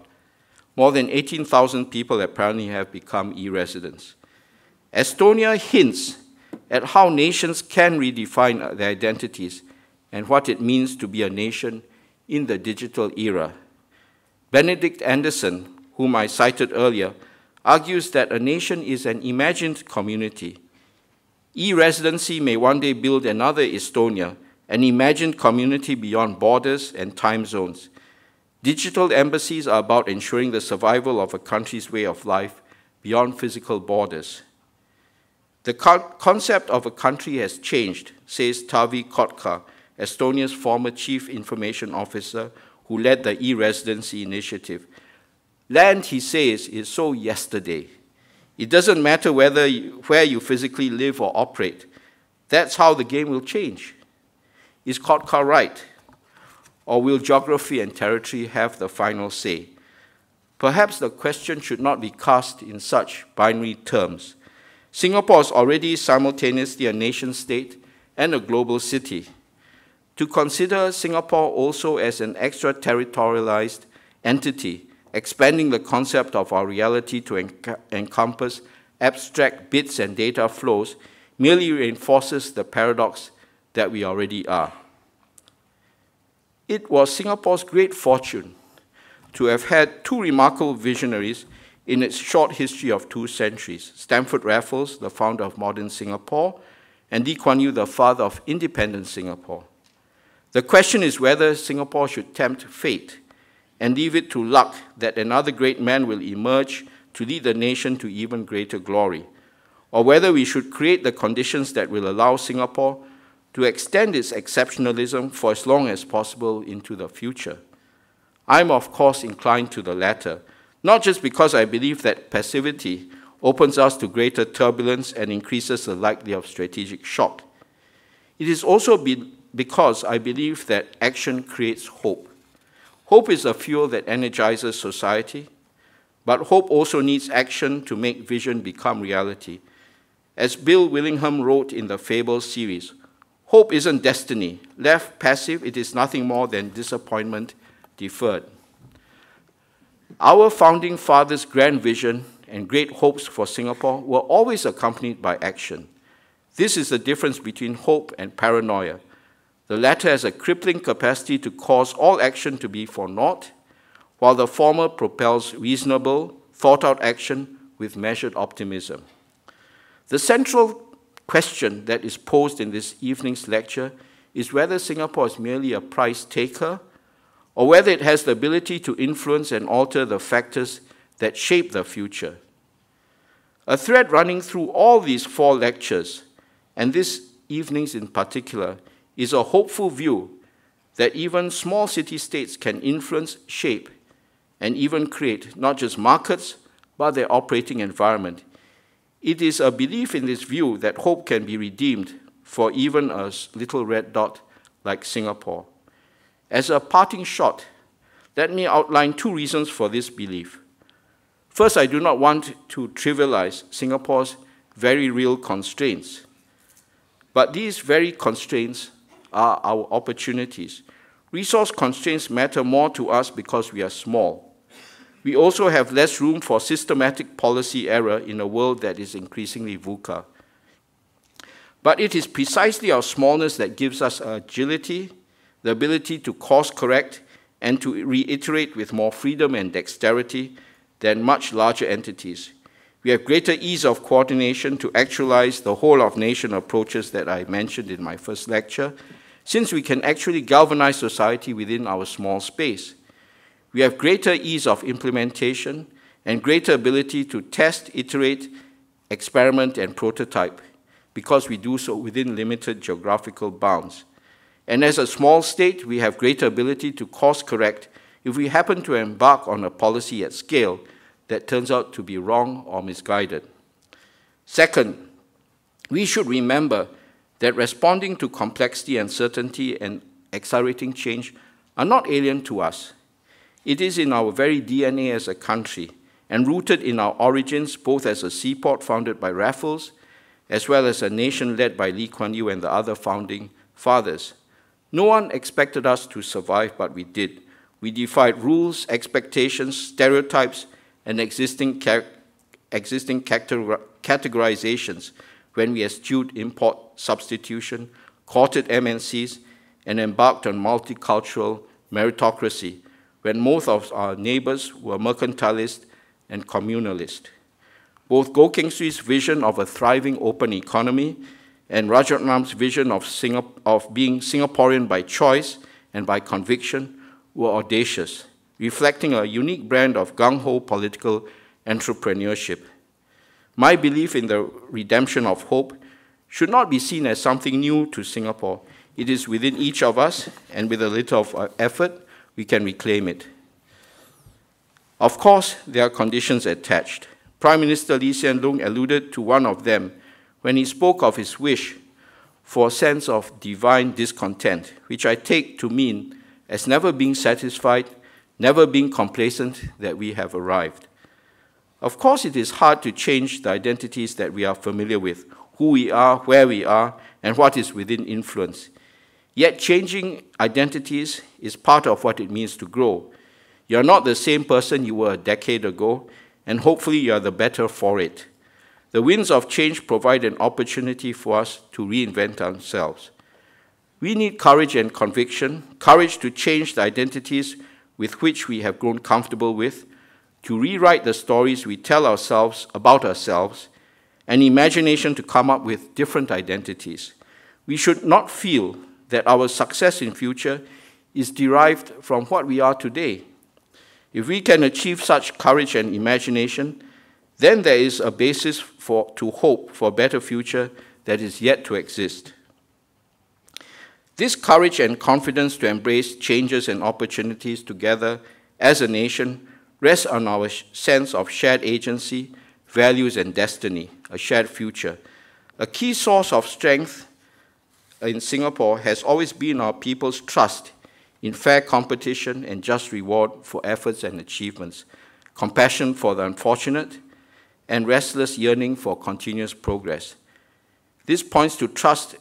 More than 18,000 people apparently have become e-residents. Estonia hints at how nations can redefine their identities and what it means to be a nation in the digital era. Benedict Anderson, whom I cited earlier, argues that a nation is an imagined community. E-residency may one day build another Estonia, an imagined community beyond borders and time zones. Digital embassies are about ensuring the survival of a country's way of life beyond physical borders. The co concept of a country has changed, says Taavi Kotka, Estonia's former chief information officer who led the e-residency initiative. Land, he says, is so yesterday. It doesn't matter whether you, where you physically live or operate. That's how the game will change. Is Kotka right? Or will geography and territory have the final say? Perhaps the question should not be cast in such binary terms. Singapore is already simultaneously a nation state and a global city. To consider Singapore also as an extraterritorialized entity expanding the concept of our reality to enc encompass abstract bits and data flows merely reinforces the paradox that we already are. It was Singapore's great fortune to have had two remarkable visionaries in its short history of two centuries Stamford Raffles, the founder of modern Singapore, and Lee Kuan Yew, the father of independent Singapore. The question is whether Singapore should tempt fate and leave it to luck that another great man will emerge to lead the nation to even greater glory, or whether we should create the conditions that will allow Singapore to extend its exceptionalism for as long as possible into the future. I'm, of course, inclined to the latter, not just because I believe that passivity opens us to greater turbulence and increases the likelihood of strategic shock. It is also be because I believe that action creates hope. Hope is a fuel that energizes society, but hope also needs action to make vision become reality. As Bill Willingham wrote in the Fables series, hope isn't destiny. Left passive, it is nothing more than disappointment deferred. Our founding fathers' grand vision and great hopes for Singapore were always accompanied by action. This is the difference between hope and paranoia. The latter has a crippling capacity to cause all action to be for naught, while the former propels reasonable, thought out action with measured optimism. The central question that is posed in this evening's lecture is whether Singapore is merely a price taker or whether it has the ability to influence and alter the factors that shape the future. A thread running through all these four lectures, and this evening's in particular, is a hopeful view that even small city states can influence, shape, and even create not just markets, but their operating environment. It is a belief in this view that hope can be redeemed for even a little red dot like Singapore. As a parting shot, let me outline two reasons for this belief. First, I do not want to trivialize Singapore's very real constraints. But these very constraints are our opportunities. Resource constraints matter more to us because we are small. We also have less room for systematic policy error in a world that is increasingly VUCA. But it is precisely our smallness that gives us agility, the ability to course correct, and to reiterate with more freedom and dexterity than much larger entities. We have greater ease of coordination to actualize the whole of nation approaches that I mentioned in my first lecture, since we can actually galvanize society within our small space. We have greater ease of implementation and greater ability to test, iterate, experiment, and prototype because we do so within limited geographical bounds. And as a small state, we have greater ability to course correct if we happen to embark on a policy at scale that turns out to be wrong or misguided. Second, we should remember that responding to complexity, uncertainty, and accelerating change are not alien to us. It is in our very DNA as a country and rooted in our origins both as a seaport founded by Raffles as well as a nation led by Lee Kuan Yew and the other founding fathers. No one expected us to survive, but we did. We defied rules, expectations, stereotypes, and existing, existing categorizations when we eschewed import substitution, courted MNCs, and embarked on multicultural meritocracy when most of our neighbors were mercantilist and communalist. Both Goh Keng Swee's vision of a thriving open economy and Rajaratnam's vision of, Singap of being Singaporean by choice and by conviction were audacious, reflecting a unique brand of gung-ho political entrepreneurship. My belief in the redemption of hope should not be seen as something new to Singapore. It is within each of us, and with a little of uh, effort, we can reclaim it. Of course, there are conditions attached. Prime Minister Lee Hsien Loong alluded to one of them when he spoke of his wish for a sense of divine discontent, which I take to mean as never being satisfied, never being complacent that we have arrived. Of course, it is hard to change the identities that we are familiar with, who we are, where we are, and what is within influence. Yet changing identities is part of what it means to grow. You're not the same person you were a decade ago, and hopefully you are the better for it. The winds of change provide an opportunity for us to reinvent ourselves. We need courage and conviction, courage to change the identities with which we have grown comfortable with, to rewrite the stories we tell ourselves about ourselves, and imagination to come up with different identities. We should not feel that our success in future is derived from what we are today. If we can achieve such courage and imagination, then there is a basis for, to hope for a better future that is yet to exist. This courage and confidence to embrace changes and opportunities together as a nation rests on our sense of shared agency, values, and destiny, a shared future. A key source of strength in Singapore has always been our people's trust in fair competition and just reward for efforts and achievements, compassion for the unfortunate, and restless yearning for continuous progress. This points to trust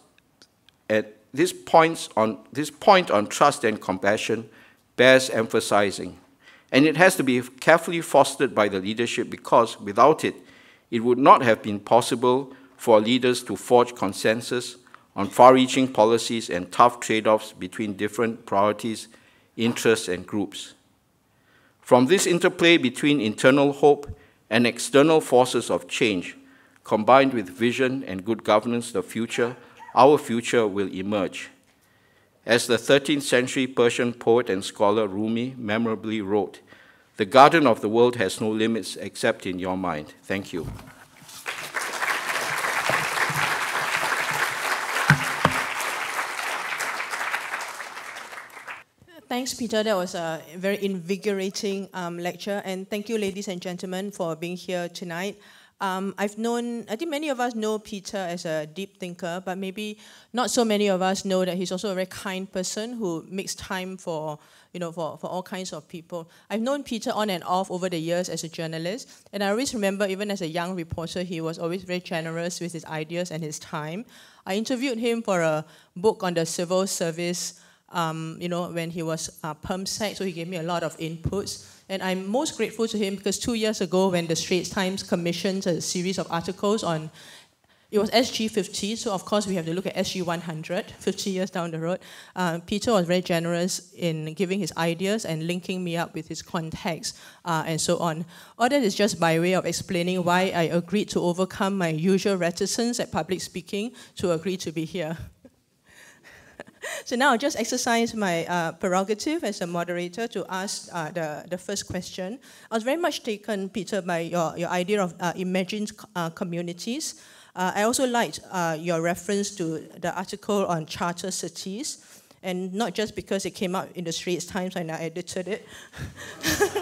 at this points on this point on trust and compassion bears emphasizing. And it has to be carefully fostered by the leadership because without it, it would not have been possible for leaders to forge consensus on far-reaching policies and tough trade-offs between different priorities, interests, and groups. From this interplay between internal hope and external forces of change, combined with vision and good governance, the future, our future will emerge. As the 13th century Persian poet and scholar Rumi memorably wrote, the garden of the world has no limits except in your mind. Thank you. Thanks, Peter. That was a very invigorating um, lecture. And thank you, ladies and gentlemen, for being here tonight. Um, I've known, I think many of us know Peter as a deep thinker, but maybe not so many of us know that he's also a very kind person who makes time for, you know, for, for all kinds of people. I've known Peter on and off over the years as a journalist, and I always remember even as a young reporter, he was always very generous with his ideas and his time. I interviewed him for a book on the civil service um, you know, when he was uh, PermSec, so he gave me a lot of inputs. And I'm most grateful to him because two years ago, when the Straits Times commissioned a series of articles on, it was SG50, so of course we have to look at SG100, 50 years down the road. Uh, Peter was very generous in giving his ideas and linking me up with his contacts uh, and so on. All that is just by way of explaining why I agreed to overcome my usual reticence at public speaking to agree to be here. so now I'll just exercise my uh, prerogative as a moderator to ask uh, the, the first question. I was very much taken, Peter, by your, your idea of uh, imagined uh, communities. Uh, I also liked uh, your reference to the article on charter cities, and not just because it came out in the Straits Times and I edited it.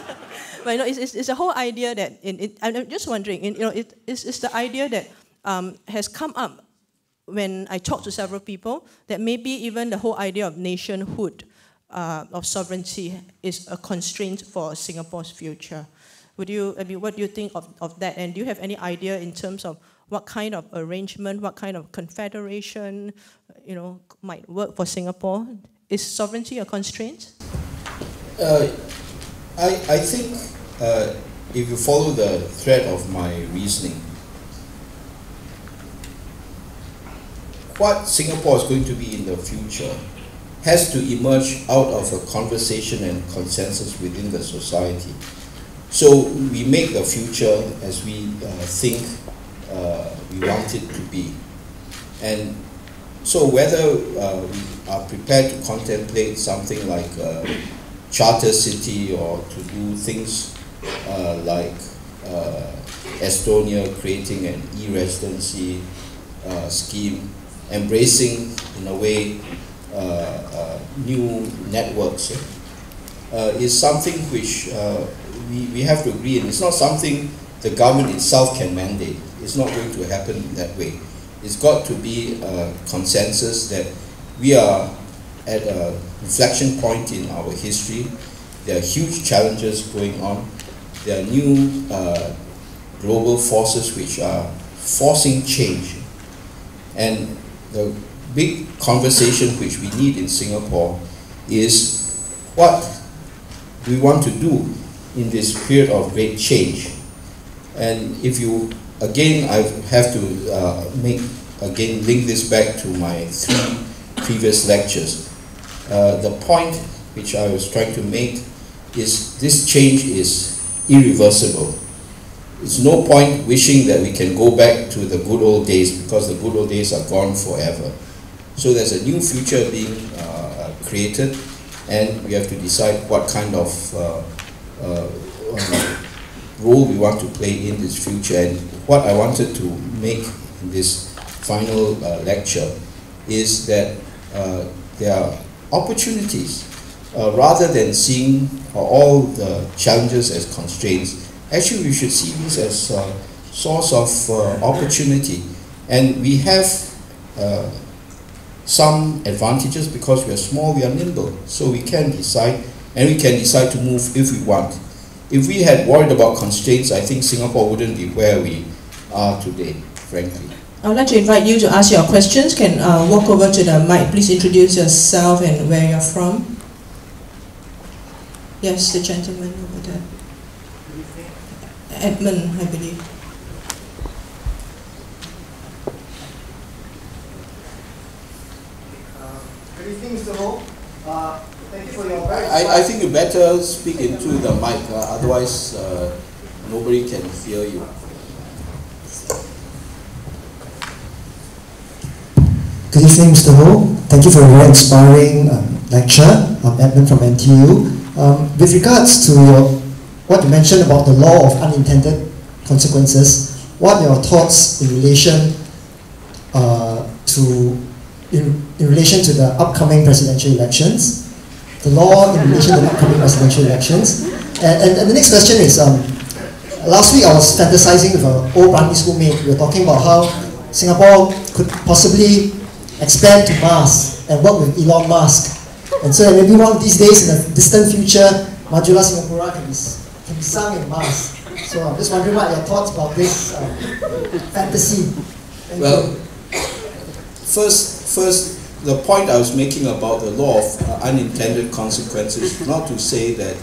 but you know, it's, it's, it's, a whole idea that, in, it, I'm just wondering, in, you know, it, it's, it's the idea that um, has come up when I talk to several people that maybe even the whole idea of nationhood, uh, of sovereignty, is a constraint for Singapore's future. Would you, I mean, what do you think of, of that? And do you have any idea in terms of what kind of arrangement, what kind of confederation, you know, might work for Singapore? Is sovereignty a constraint? Uh, I, I think uh, if you follow the thread of my reasoning, what Singapore is going to be in the future has to emerge out of a conversation and consensus within the society. So we make the future as we uh, think uh, we want it to be. And so whether uh, we are prepared to contemplate something like a charter city or to do things uh, like uh, Estonia creating an e-residency uh, scheme, embracing in a way uh, uh, new networks uh, is something which we, we have to agree in. It's not something the government itself can mandate. It's not going to happen that way. It's got to be a consensus that we are at a inflection point in our history. There are huge challenges going on. There are new uh, global forces which are forcing change. And the big conversation which we need in Singapore is what we want to do in this period of great change. And if you, again, I have to uh, make, again, link this back to my three previous lectures. Uh, the point which I was trying to make is this change is irreversible. It's no point wishing that we can go back to the good old days because the good old days are gone forever. So there's a new future being uh, created and we have to decide what kind of uh, uh, role we want to play in this future. And what I wanted to make in this final uh, lecture is that uh, there are opportunities uh, rather than seeing all the challenges as constraints. Actually, we should see this as a source of uh, opportunity. And we have uh, some advantages because we are small, we are nimble. So we can decide, and we can decide to move if we want. If we had worried about constraints, I think Singapore wouldn't be where we are today, frankly. I would like to invite you to ask your questions. Can uh, walk over to the mic. Please introduce yourself and where you're from. Yes, the gentleman over there. Edmund, I believe. Uh, good evening, Mr. Ho. Uh, thank you for your very I, I think you better speak into the mic, uh, otherwise uh, nobody can hear you. Good evening, Mr. Ho. Thank you for a very inspiring um, lecture. I'm Edmund from NTU. Um, with regards to your, what you mentioned about the law of unintended consequences, what are your thoughts in relation uh, to in, in relation to the upcoming presidential elections? the law in relation to the upcoming presidential elections. And, and, and, the next question is, um, last week I was fantasizing with an old primary school mate. We were talking about how Singapore could possibly expand to Mars and work with Elon Musk. And so maybe one of these days in the distant future, Majulah Singapura can be, be sung in Mars. So I'm just wondering what your thoughts about this uh, fantasy. Thank well, you. first, first the point I was making about the law of uh, unintended consequences, not to say that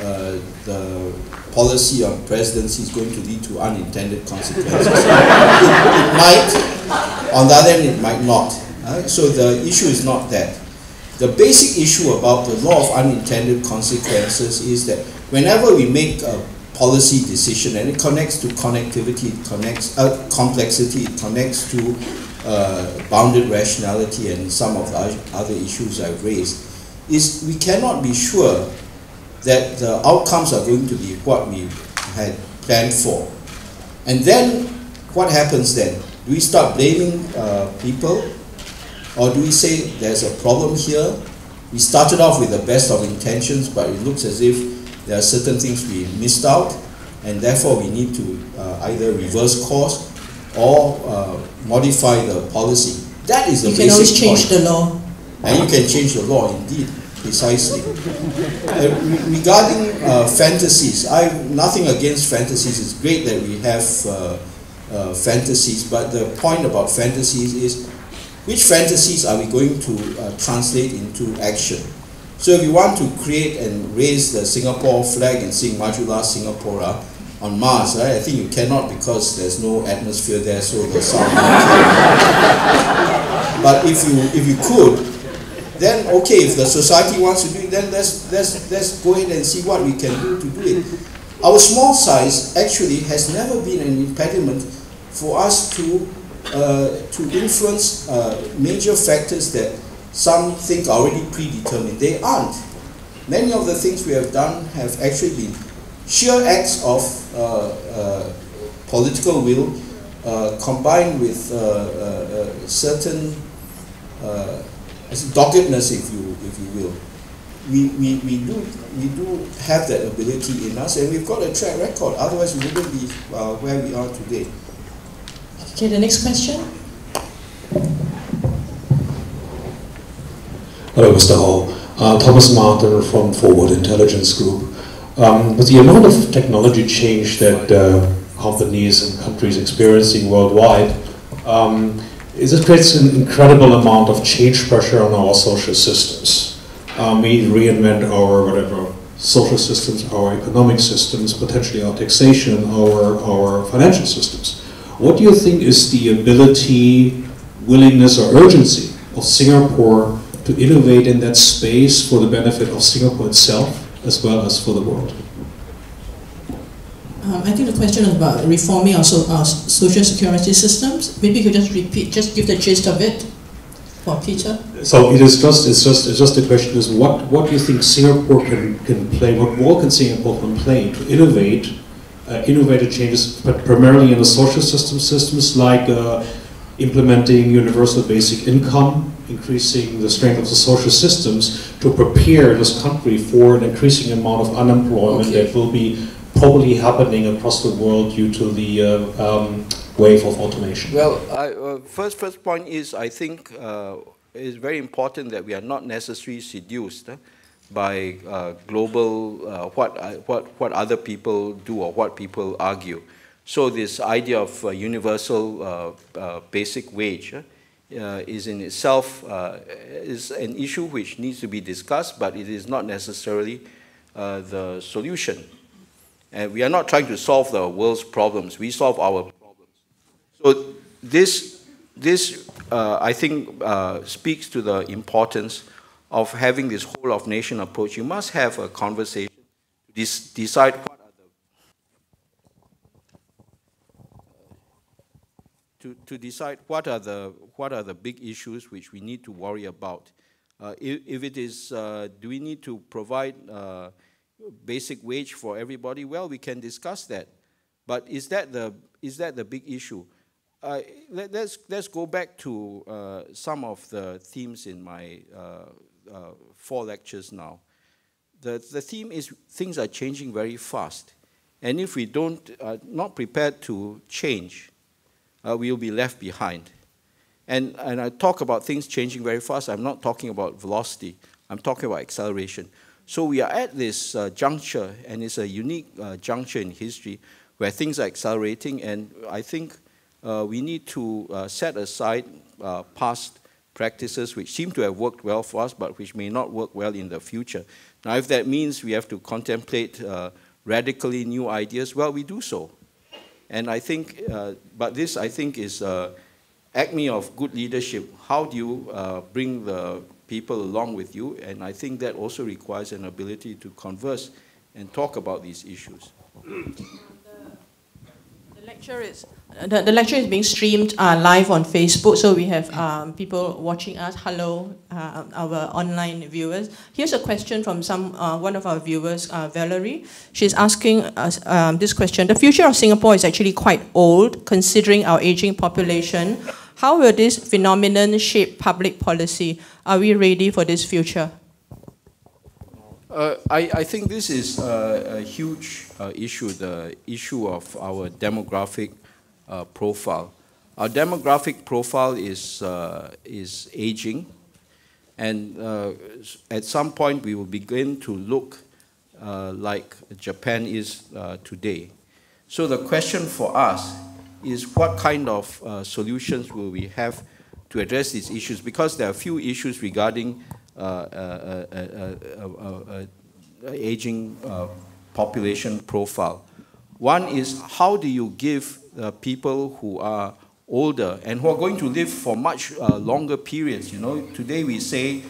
uh, the policy on presidency is going to lead to unintended consequences. it, it, might, on the other hand, it might not. Right? So the issue is not that. The basic issue about the law of unintended consequences is that whenever we make a policy decision and it connects to connectivity, it connects uh, complexity, it connects to uh, bounded rationality and some of the other issues I've raised, is we cannot be sure that the outcomes are going to be what we had planned for. And then, what happens then? Do we start blaming uh, people? Or do we say there's a problem here? We started off with the best of intentions, but it looks as if there are certain things we missed out, and therefore we need to uh, either reverse course or uh, modify the policy. That is the you basic can always change point. the law. And you can change the law, indeed, precisely. Uh, regarding uh, fantasies, I have nothing against fantasies. It's great that we have uh, uh, fantasies, but the point about fantasies is which fantasies are we going to uh, translate into action? So if you want to create and raise the Singapore flag and sing Majulah Singapura on Mars, right, I think you cannot because there's no atmosphere there, so the sound. but if you if you could, then okay, if the society wants to do it, then let's let's let's go ahead and see what we can do to do it. Our small size actually has never been an impediment for us to uh, to influence uh, major factors that some things are already predetermined. They aren't. Many of the things we have done have actually been sheer acts of uh, uh political will uh, combined with uh, certain doggedness, if you, if you will. We, we, we, do, we do have that ability in us and we've got a track record, otherwise we wouldn't be where we are today. Okay, the next question. Hello, Mr. Ho. Uh, Thomas Martin from Forward Intelligence Group. Um, with the amount of technology change that uh, companies and countries experiencing worldwide, um, it creates an incredible amount of change pressure on our social systems. Um, we reinvent our whatever social systems, our economic systems, potentially our taxation, our, our financial systems. What do you think is the ability, willingness, or urgency of Singapore to innovate in that space for the benefit of Singapore itself as well as for the world? Um, I think the question is about reforming our, so, our social security systems. Maybe you could just repeat, just give the gist of it for Peter. So it is just, it's just, it's just the question is what, what do you think Singapore can, can play, what role can Singapore can play to innovate, uh, innovative changes, but primarily in the social system systems like uh, implementing universal basic income, increasing the strength of the social systems to prepare this country for an increasing amount of unemployment okay. that will be probably happening across the world due to the uh, um, wave of automation? Well, I, uh, first, first point is I think uh, it's very important that we are not necessarily seduced uh, by uh, global uh, what, what, what other people do or what people argue. So this idea of universal basic wage uh, is in itself uh, is an issue which needs to be discussed, but it is not necessarily uh, the solution. And we are not trying to solve the world's problems. We solve our problems. So this, this uh, I think, uh, speaks to the importance of having this whole of nation approach. You must have a conversation to decide to, to decide what are, the, what are the big issues which we need to worry about. Uh, if, if, it is, uh, do we need to provide uh, basic wage for everybody? Well, we can discuss that. But is that the, is that the big issue? Uh, let, us let's go back to uh, some of the themes in my uh, four lectures now. The, the theme is things are changing very fast. And if we don't, are not prepared to change, uh, we will be left behind. And, and I talk about things changing very fast. I'm not talking about velocity. I'm talking about acceleration. So we are at this uh, juncture, and it's a unique uh, juncture in history where things are accelerating, and I think uh, we need to uh, set aside uh, past practices which seem to have worked well for us, but which may not work well in the future. Now, if that means we have to contemplate uh, radically new ideas, well, we do so. And I think, uh, but this I think is uh, acme of good leadership. How do you uh, bring the people along with you? And I think that also requires an ability to converse and talk about these issues. The, the lecture is the, the lecture is being streamed uh, live on Facebook, so we have um, people watching us. Hello, uh, our online viewers. Here's a question from some uh, one of our viewers, uh, Valerie. She's asking us um, this question. The future of Singapore is actually quite old, considering our aging population. How will this phenomenon shape public policy? Are we ready for this future? Uh, I, I, think this is a huge uh, issue, the issue of our demographic uh, profile. Our demographic profile is, uh, is aging, and uh, at some point we will begin to look uh, like Japan is uh, today. So the question for us is what kind of uh, solutions will we have to address these issues? Because there are a few issues regarding aging population profile. One is how do you give people who are older and who are going to live for much longer periods? You know, today we say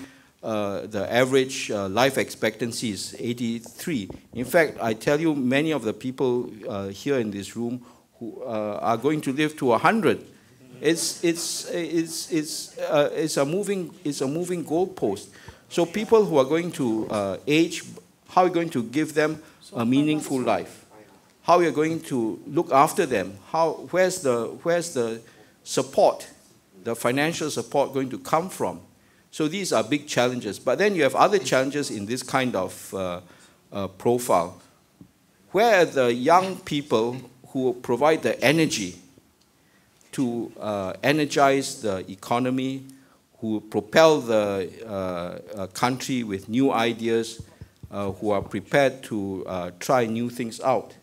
uh, the average uh, life expectancy is 83. In fact, I tell you, many of the people uh, here in this room who uh, are going to live to 100. It's, it's, it's, it's, uh, it's, a moving, it's a moving goalpost. So people who are going to age, how are you going to give them a meaningful life? How we are going to look after them? How, where's, the, where's the support, the financial support going to come from? So these are big challenges. But then you have other challenges in this kind of uh, uh, profile, where are the young people who provide the energy to uh, energize the economy, who propel the uh, uh, country with new ideas, uh, who are prepared to try new things out.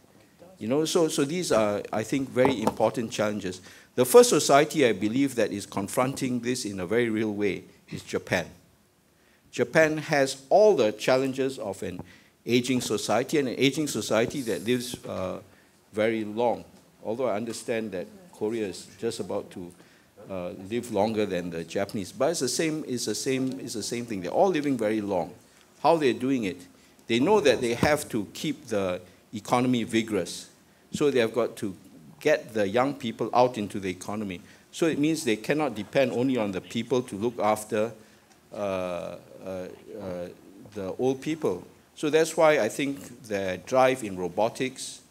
You know, so, so these are, I think, very important challenges. The first society, I believe, that is confronting this in a very real way is Japan. Japan has all the challenges of an aging society and an aging society that lives uh, very long. Although I understand that Korea is just about to uh, live longer than the Japanese, but it's the same. It's the same. It's the same thing. They're all living very long. How they're doing it? They know that they have to keep the economy vigorous, so they have got to get the young people out into the economy. So it means they cannot depend only on the people to look after uh, uh, uh, the old people. So that's why I think the drive in robotics,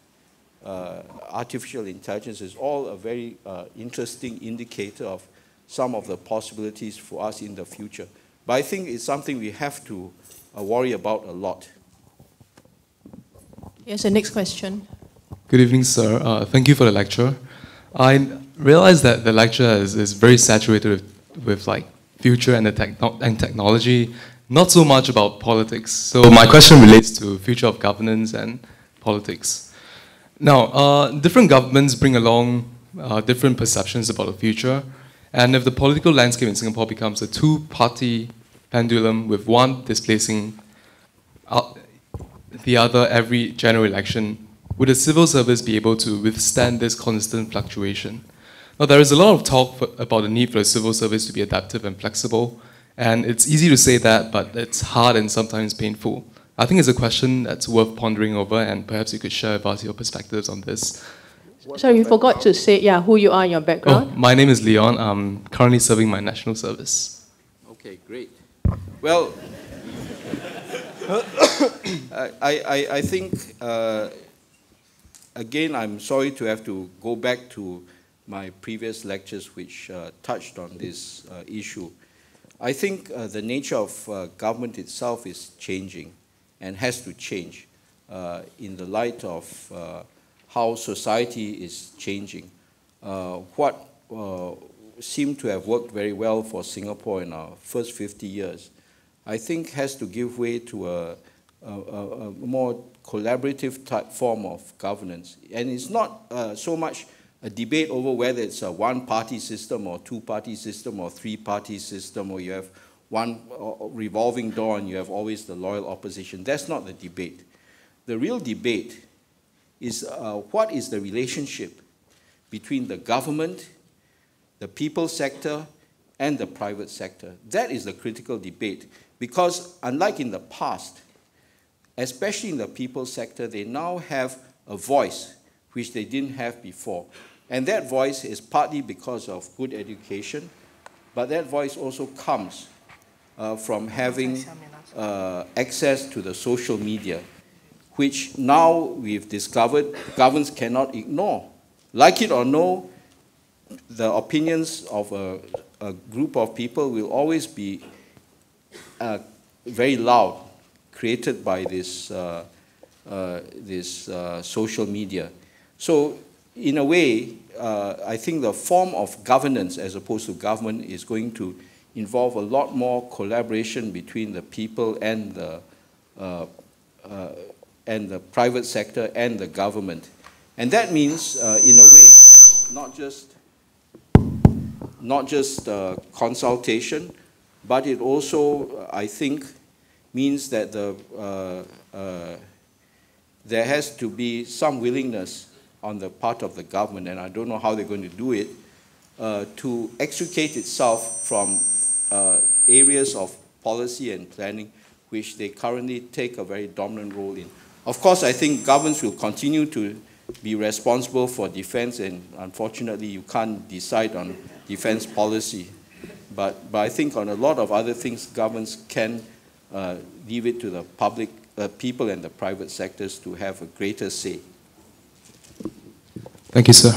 uh, artificial intelligence is all a very uh, interesting indicator of some of the possibilities for us in the future. But I think it's something we have to uh, worry about a lot. Yes, the next question. Good evening, sir. thank you for the lecture. I realize that the lecture is, is very saturated with, with like future and the techno and technology, not so much about politics. So my question relates to future of governance and politics. Now, uh, different governments bring along uh, different perceptions about the future, and if the political landscape in Singapore becomes a two-party pendulum with one displacing the other every general election, would the civil service be able to withstand this constant fluctuation? Now, there is a lot of talk for, about the need for the civil service to be adaptive and flexible, and it's easy to say that, but it's hard and sometimes painful. I think it's a question that's worth pondering over, and perhaps you could share with us your perspectives on this. Sorry, you forgot to say, yeah, who you are, in your background. Oh, my name is Leon. I'm currently serving my national service. Okay, great. Well, I, I, I think uh, again, I'm sorry to have to go back to my previous lectures which uh, touched on this uh, issue. I think uh, the nature of uh, government itself is changing and has to change uh, in the light of how society is changing. what seemed to have worked very well for Singapore in our first 50 years, I think has to give way to a, a, a more collaborative type form of governance. And it's not uh, so much a debate over whether it's a one-party system or two-party system or three-party system or you have one uh, revolving door and you have always the loyal opposition. That's not the debate. The real debate is uh, what is the relationship between the government, the people sector, and the private sector. That is the critical debate because unlike in the past, especially in the people sector, they now have a voice which they didn't have before. And that voice is partly because of good education, but that voice also comes uh, from having uh, access to the social media, which now we've discovered governments cannot ignore. Like it or no, the opinions of a, a group of people will always be uh, very loud created by this, uh, uh, this uh, social media. So in a way, uh, I think the form of governance as opposed to government is going to involve a lot more collaboration between the people and the, and the private sector and the government. And that means, in a way, not just not just uh, consultation, but it also, I think, means that the, uh, uh, there has to be some willingness on the part of the government, and I don't know how they're going to do it, uh, to extricate itself from uh, areas of policy and planning which they currently take a very dominant role in. Of course, I think governments will continue to be responsible for defense, and unfortunately, you can't decide on defense policy. But, but I think on a lot of other things, governments can uh, leave it to the public, uh, people and the private sectors to have a greater say. Thank you, sir.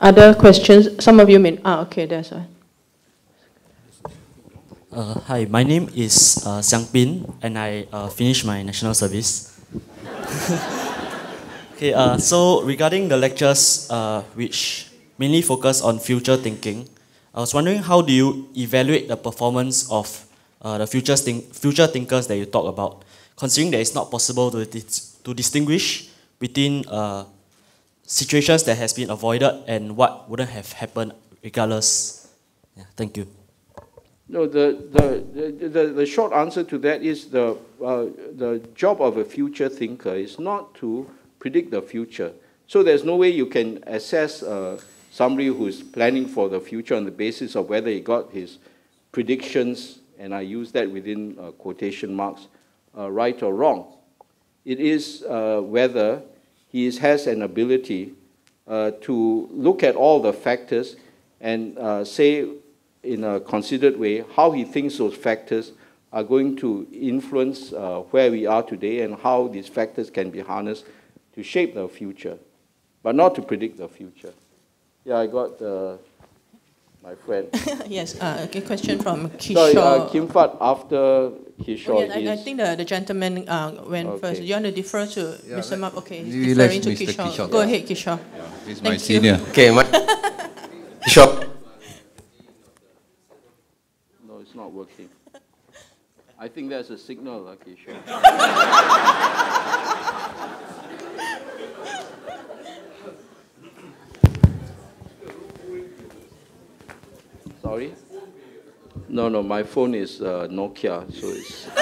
Other questions? Some of you mean, ah, okay, that's one. Uh, hi, my name is uh, Xiang Bin, and I uh, finished my national service. okay, uh, so regarding the lectures, uh, which mainly focus on future thinking, I was wondering how do you evaluate the performance of uh, the future, think future thinkers that you talk about, considering that it's not possible to, dis to distinguish between uh, situations that has been avoided and what wouldn't have happened regardless. Yeah, thank you. No, the, the, the, the, short answer to that is the, uh, the job of a future thinker is not to predict the future. So there's no way you can assess uh, somebody who's planning for the future on the basis of whether he got his predictions, and I use that within uh, quotation marks, uh, right or wrong. It is uh, whether he is, has an ability uh, to look at all the factors and say in a considered way how he thinks those factors are going to influence uh, where we are today and how these factors can be harnessed to shape the future, but not to predict the future. Yeah, I got uh, my friend. yes, uh, a question from Kishore. Sorry, uh, Kim Fat after Kishore. Oh, yeah, I, I, think the, the gentleman uh, went okay. first. You want to defer to yeah, Mr. Map? Okay, he's referring to Kishore. Kishore. Go yeah. ahead, Kishore. Yeah, he's my senior. You. Okay, my Kishore. No, it's not working. I think that's a signal, okay, Sorry? No, no, my phone is uh, Nokia, so it's.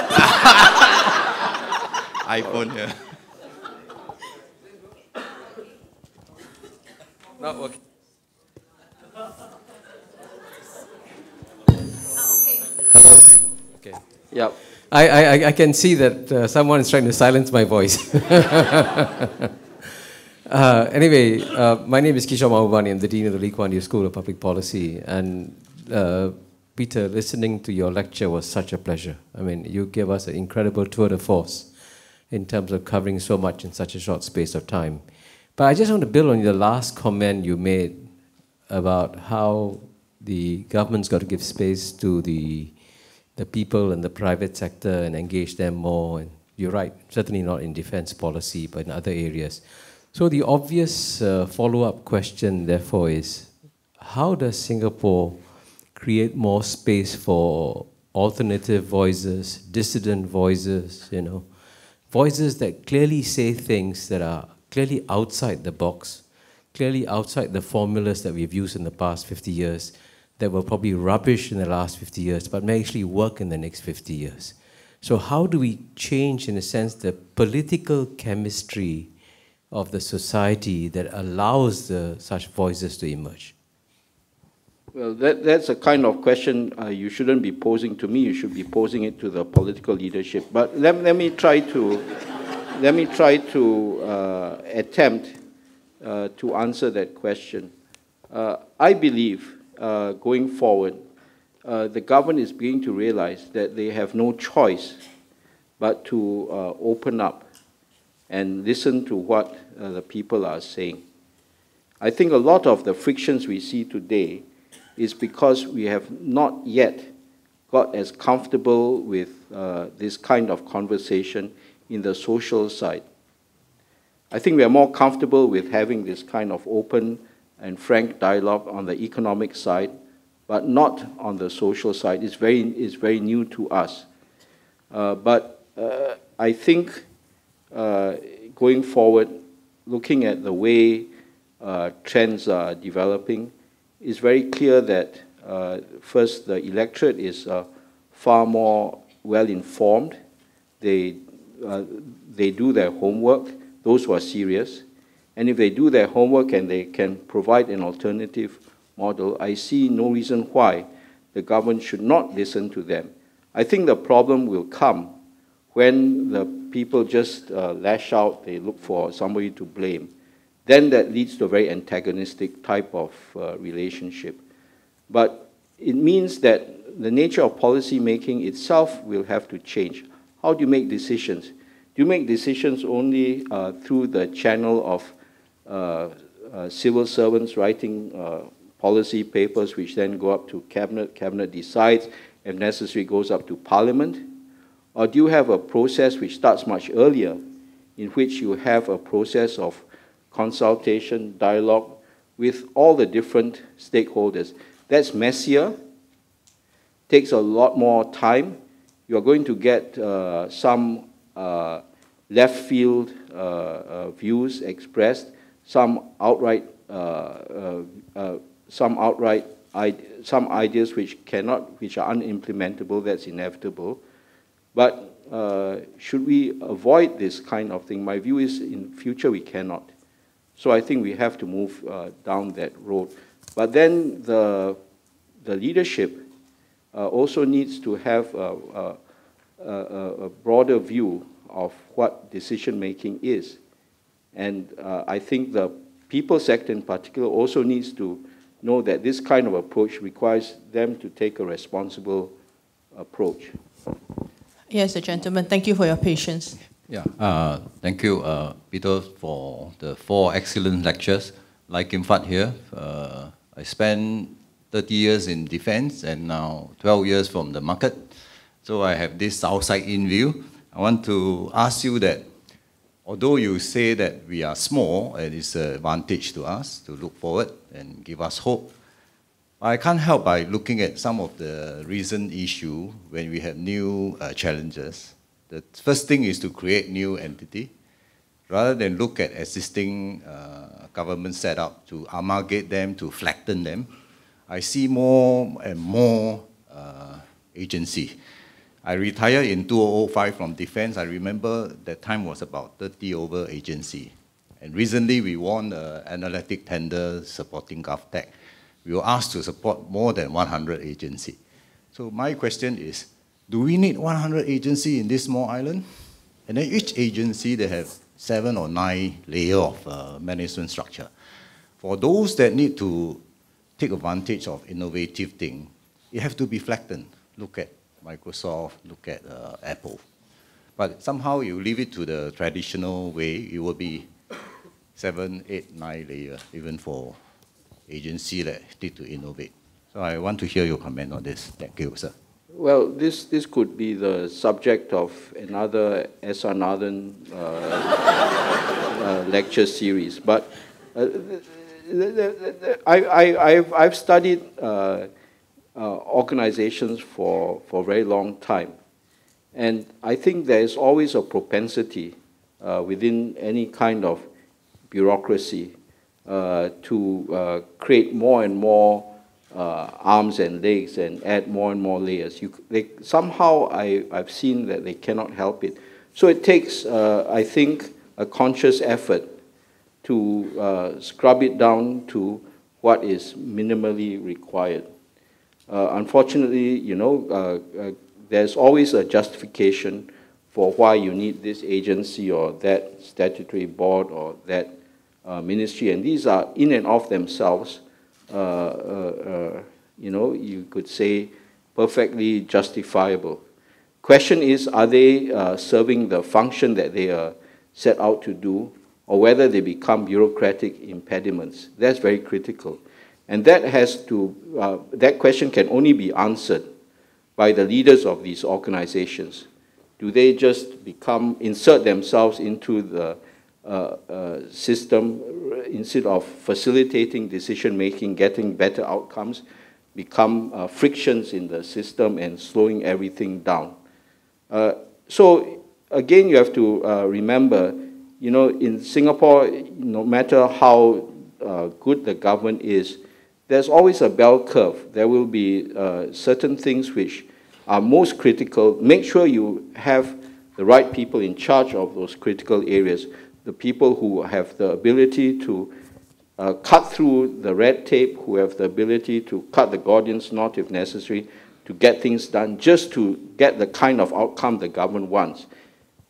iPhone here. Not working. Hello? Okay. Yeah. I, I, I can see that uh, someone is trying to silence my voice. uh, anyway, uh, my name is Kishore Mahbubani. I'm the Dean of the Lee Kuan Yew School of Public Policy. And uh, Peter, listening to your lecture was such a pleasure. I mean, you gave us an incredible tour de force in terms of covering so much in such a short space of time. But I just want to build on the last comment you made about how the government's got to give space to the the people and the private sector and engage them more. And you're right, certainly not in defense policy, but in other areas. So the obvious uh, follow-up question, therefore, is how does Singapore create more space for alternative voices, dissident voices, you know, voices that clearly say things that are clearly outside the box, clearly outside the formulas that we've used in the past 50 years, that were probably rubbish in the last 50 years, but may actually work in the next 50 years. So how do we change, in a sense, the political chemistry of the society that allows the, such voices to emerge? Well, that, that's a kind of question uh, you shouldn't be posing to me. You should be posing it to the political leadership. But let, let me try to let me try to uh, attempt uh, to answer that question. Uh, I believe uh, going forward, uh, the government is beginning to realize that they have no choice but to open up and listen to what the people are saying. I think a lot of the frictions we see today is because we have not yet got as comfortable with uh, this kind of conversation in the social side. I think we are more comfortable with having this kind of open and frank dialogue on the economic side, but not on the social side. It's very, it's very new to us. Uh, but uh, I think uh, going forward, looking at the way uh, trends are developing, it's very clear that uh, first the electorate is uh, far more well informed. They, uh, they do their homework, those who are serious. And if they do their homework and they can provide an alternative model, I see no reason why the government should not listen to them. I think the problem will come when the people just uh, lash out, they look for somebody to blame. Then that leads to a very antagonistic type of uh, relationship. But it means that the nature of policy making itself will have to change. How do you make decisions? Do you make decisions only uh, through the channel of uh, uh, civil servants writing uh, policy papers, which then go up to cabinet, cabinet decides, if necessary goes up to parliament? Or do you have a process which starts much earlier, in which you have a process of consultation, dialogue with all the different stakeholders? That's messier, takes a lot more time. You're going to get uh, some uh, left field uh, uh views expressed, some outright, uh, uh, some outright, some ideas which cannot, which are unimplementable. That's inevitable. But should we avoid this kind of thing? My view is, in future we cannot. So I think we have to move down that road. But then the, the leadership uh, also needs to have a, a, a, broader view of what decision making is. And uh, I think the people sector in particular also needs to know that this kind of approach requires them to take a responsible approach. Yes, the gentleman. Thank you for your patience. Yeah, uh, thank you, uh, Peter, for the four excellent lectures. Like in fact here, uh, I spent 30 years in defense and now 12 years from the market. So I have this outside-in view. I want to ask you that although you say that we are small, it is an advantage to us to look forward and give us hope. I can't help by looking at some of the recent issue when we have new uh, challenges. The first thing is to create new entity rather than look at existing uh, government setup to amalgamate them, to flatten them. I see more and more uh, agency. I retired in 2005 from defense. I remember that time was about 30 over agency. And recently we won an analytic tender supporting GovTech. We were asked to support more than 100 agency. So my question is, do we need 100 agency in this small island? And then each agency, they have seven or nine layer of uh, management structure. For those that need to take advantage of innovative thing, it have to be flattened. Look at Microsoft, look at uh, Apple. But somehow you leave it to the traditional way, it will be seven, eight, nine layer, even for agency that need to innovate. So I want to hear your comment on this. Thank you, sir. Well, this, this could be the subject of another S.R. Nathan uh, uh, lecture series. But uh, I, I, I've, I've studied uh, uh, organizations for, for a very long time. And I think there is always a propensity uh, within any kind of bureaucracy to create more and more uh, arms and legs and add more and more layers. You, they, somehow I, I've seen that they cannot help it. So it takes, uh, I think, a conscious effort to uh, scrub it down to what is minimally required. Uh, unfortunately, you know, uh, uh, there's always a justification for why you need this agency or that statutory board or that ministry, and these are in and of themselves you know, you could say perfectly justifiable. Question is, are they serving the function that they are set out to do, or whether they become bureaucratic impediments? That's very critical. And that has to, uh, that question can only be answered by the leaders of these organizations. Do they just become, insert themselves into the uh, uh, system instead of facilitating decision making, getting better outcomes, become uh, frictions in the system and slowing everything down. Uh, so again, you have to uh, remember, you know, in Singapore, no matter how uh, good the government is, there's always a bell curve. There will be uh, certain things which are most critical. Make sure you have the right people in charge of those critical areas, the people who have the ability to uh, cut through the red tape, who have the ability to cut the Gordian's knot if necessary, to get things done, just to get the kind of outcome the government wants.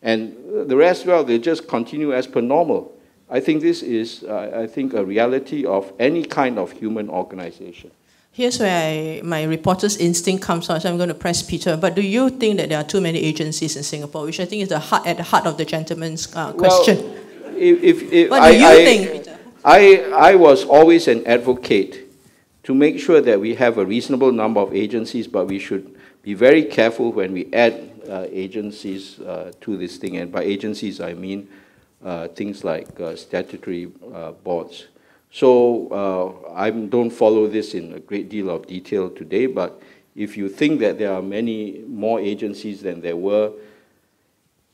And the rest, well, they just continue as per normal. I think this is, uh, I think, a reality of any kind of human organization. Here's where I, my reporter's instinct comes out, so I'm going to press Peter. But do you think that there are too many agencies in Singapore, which I think is the heart, at the heart of the gentleman's uh, question? Well, if, if, if what I, do you I, think, Peter? I, I was always an advocate to make sure that we have a reasonable number of agencies, but we should be very careful when we add uh, agencies uh, to this thing. And by agencies, I mean uh, things like uh, statutory uh, boards. So uh, I don't follow this in a great deal of detail today, but if you think that there are many more agencies than there were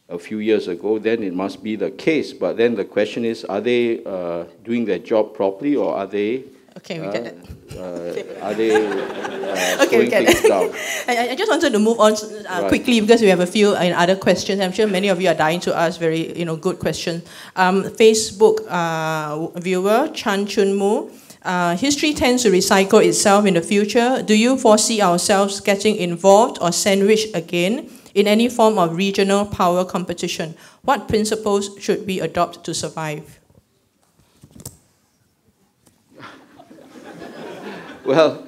a few years ago, then it must be the case. But then the question is, are they uh, doing their job properly or are they Okay, we get it. Uh, are they uh, okay, we get it. I, I just wanted to move on uh, Right. quickly because we have a few uh, other questions. I'm sure many of you are dying to ask very, you know, good questions. Um, Facebook uh, viewer Chan Chun Mu. Uh, history tends to recycle itself in the future. Do you foresee ourselves getting involved or sandwiched again in any form of regional power competition? What principles should we adopt to survive? Well,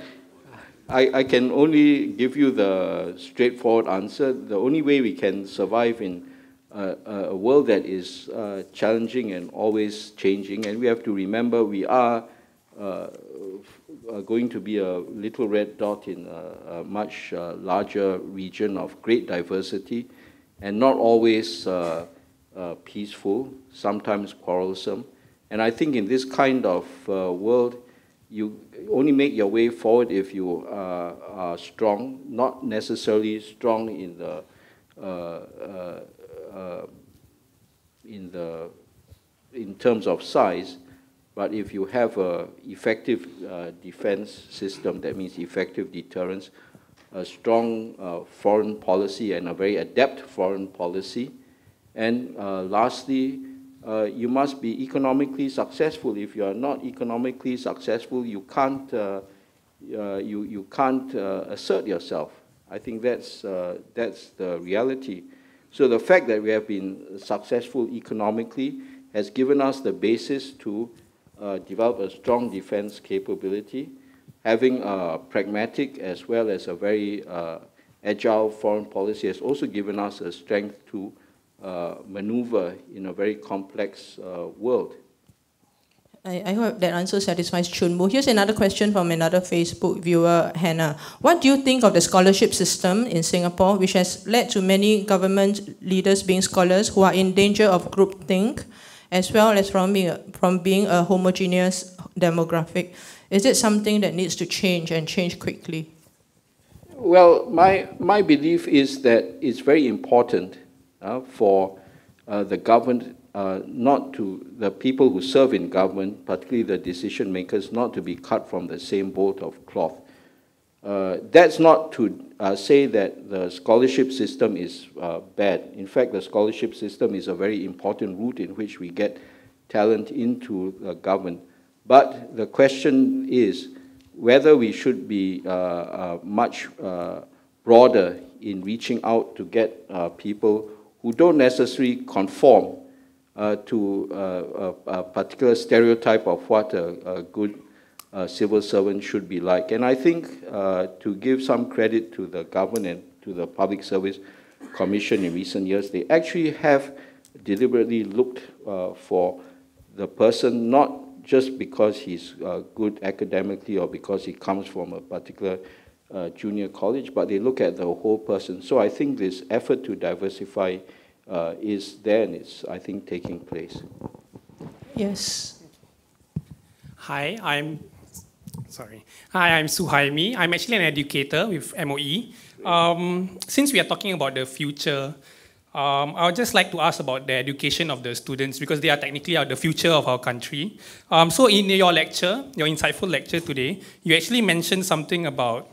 I, I can only give you the straightforward answer. The only way we can survive in a, world that is uh, challenging and always changing, and we have to remember we are uh, going to be a little red dot in a, a much uh, larger region of great diversity, and not always uh, uh, peaceful, sometimes quarrelsome. And I think in this kind of uh, world, you only make your way forward if you uh, are strong, not necessarily strong in the uh, uh, uh, in the in terms of size, but if you have a effective uh, defense system, that means effective deterrence, a strong uh, foreign policy and a very adept foreign policy, and uh, lastly, uh, you must be economically successful. If you are not economically successful, you can't, uh, uh, you, you can't assert yourself. I think that's, that's the reality. So the fact that we have been successful economically has given us the basis to uh, develop a strong defense capability, having a pragmatic as well as a very agile foreign policy has also given us a strength to uh, maneuver in a very complex uh, world. I, I hope that answer satisfies Chunmu. Here's another question from another Facebook viewer, Hannah. What do you think of the scholarship system in Singapore, which has led to many government leaders being scholars who are in danger of groupthink, as well as from being a, from being a homogeneous demographic? Is it something that needs to change and change quickly? Well, my, my belief is that it's very important uh, for uh, the government uh, not to, the people who serve in government, particularly the decision makers, not to be cut from the same boat of cloth. Uh, that's not to uh, say that the scholarship system is uh, bad. In fact, the scholarship system is a very important route in which we get talent into the government. But the question is whether we should be much broader in reaching out to get people who don't necessarily conform uh, to uh, a, a, particular stereotype of what a, a good uh, civil servants should be like. And I think uh, to give some credit to the government to the Public Service Commission in recent years, they actually have deliberately looked uh, for the person not just because he's uh, good academically or because he comes from a particular uh, junior college, but they look at the whole person. So I think this effort to diversify uh, is there and it's, I think, taking place. Yes. Hi, I'm sorry. Hi, I'm Suhaimi. I'm actually an educator with MOE. Um, since we are talking about the future, Um, I would just like to ask about the education of the students because they are technically the future of our country. Um, so, in your lecture, your insightful lecture today, you actually mentioned something about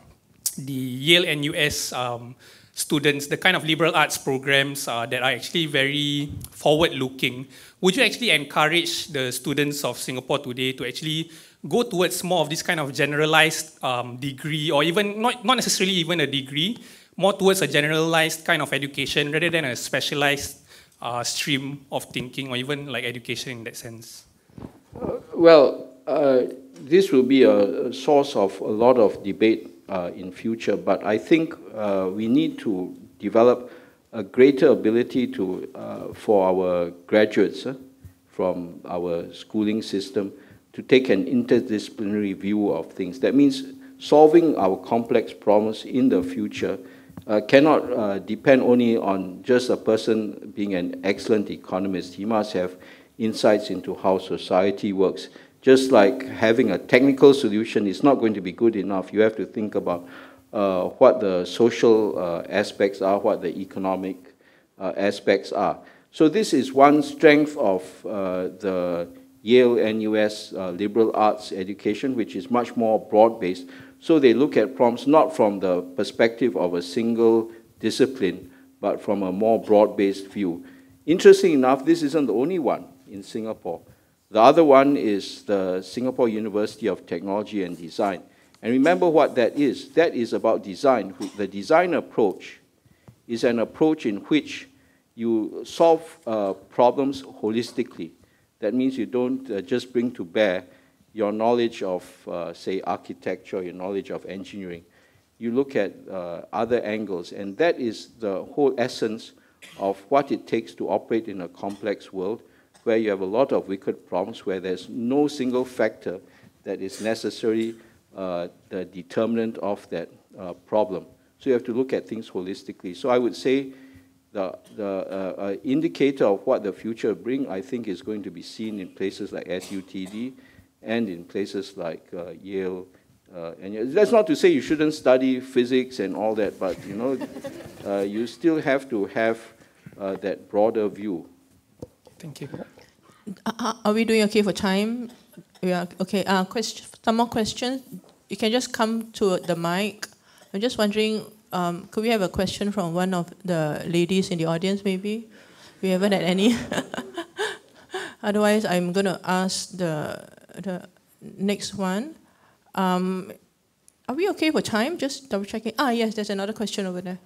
the Yale and US um, students, the kind of liberal arts programs uh, that are actually very forward looking. Would you actually encourage the students of Singapore today to actually go towards more of this kind of generalized um, degree, or even not, not necessarily even a degree, more towards a generalized kind of education rather than a specialized uh, stream of thinking, or even like education in that sense? Uh, well, uh, this will be a, a, source of a lot of debate uh, in future, but I think uh, we need to develop a greater ability to, uh, for our graduates from our schooling system to take an interdisciplinary view of things. That means solving our complex problems in the future uh, cannot uh, depend only on just a person being an excellent economist. He must have insights into how society works. Just like having a technical solution is not going to be good enough. You have to think about uh, what the social uh, aspects are, what the economic uh, aspects are. So this is one strength of uh, the Yale NUS uh, liberal arts education, which is much more broad-based. So they look at problems not from the perspective of a single discipline, but from a more broad-based view. Interesting enough, this isn't the only one in Singapore. The other one is the Singapore University of Technology and Design. And remember what that is. That is about design. The design approach is an approach in which you solve uh, problems holistically. That means you don't uh, just bring to bear your knowledge of, uh, say, architecture, your knowledge of engineering. You look at uh, other angles, and that is the whole essence of what it takes to operate in a complex world where you have a lot of wicked problems, where there's no single factor that is necessarily uh, the determinant of that uh, problem. So you have to look at things holistically. So I would say the, the uh, uh, indicator of what the future bring, I think, is going to be seen in places like SUTD and in places like uh, Yale. Uh, and that's not to say you shouldn't study physics and all that, but you know, uh, you still have to have uh, that broader view. Thank you. Are we doing okay for time? We are okay. question, some more questions. You can just come to the mic. I'm just wondering um, could we have a question from one of the ladies in the audience, maybe? We haven't had any. Otherwise, I'm going to ask the, the next one. Um, are we okay for time? Just double checking. Ah, yes, there's another question over there.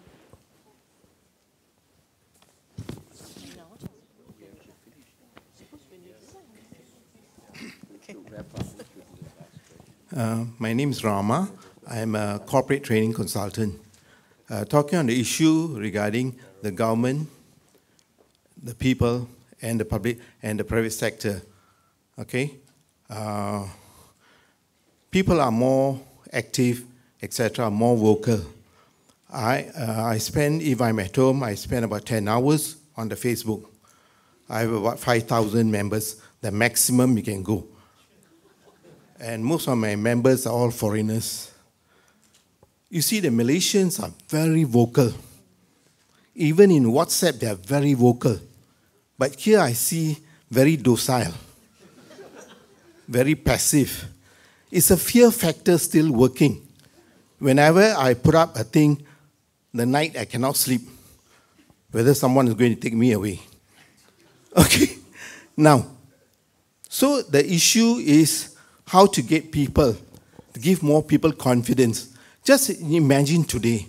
Uh, my name is Rama. I'm a corporate training consultant uh, talking on the issue regarding the government, the people, and the public and the private sector. Okay, uh, people are more active, etc., more vocal. I uh, I spend if I'm at home, I spend about ten hours on the Facebook. I have about five thousand members, the maximum you can go. And most of my members are all foreigners. You see, the Malaysians are very vocal. Even in WhatsApp, they are very vocal. But here I see very docile, very passive. It's a fear factor still working. Whenever I put up a thing, the night I cannot sleep, whether someone is going to take me away. Okay, now, so the issue is how to get people, to give more people confidence just imagine today,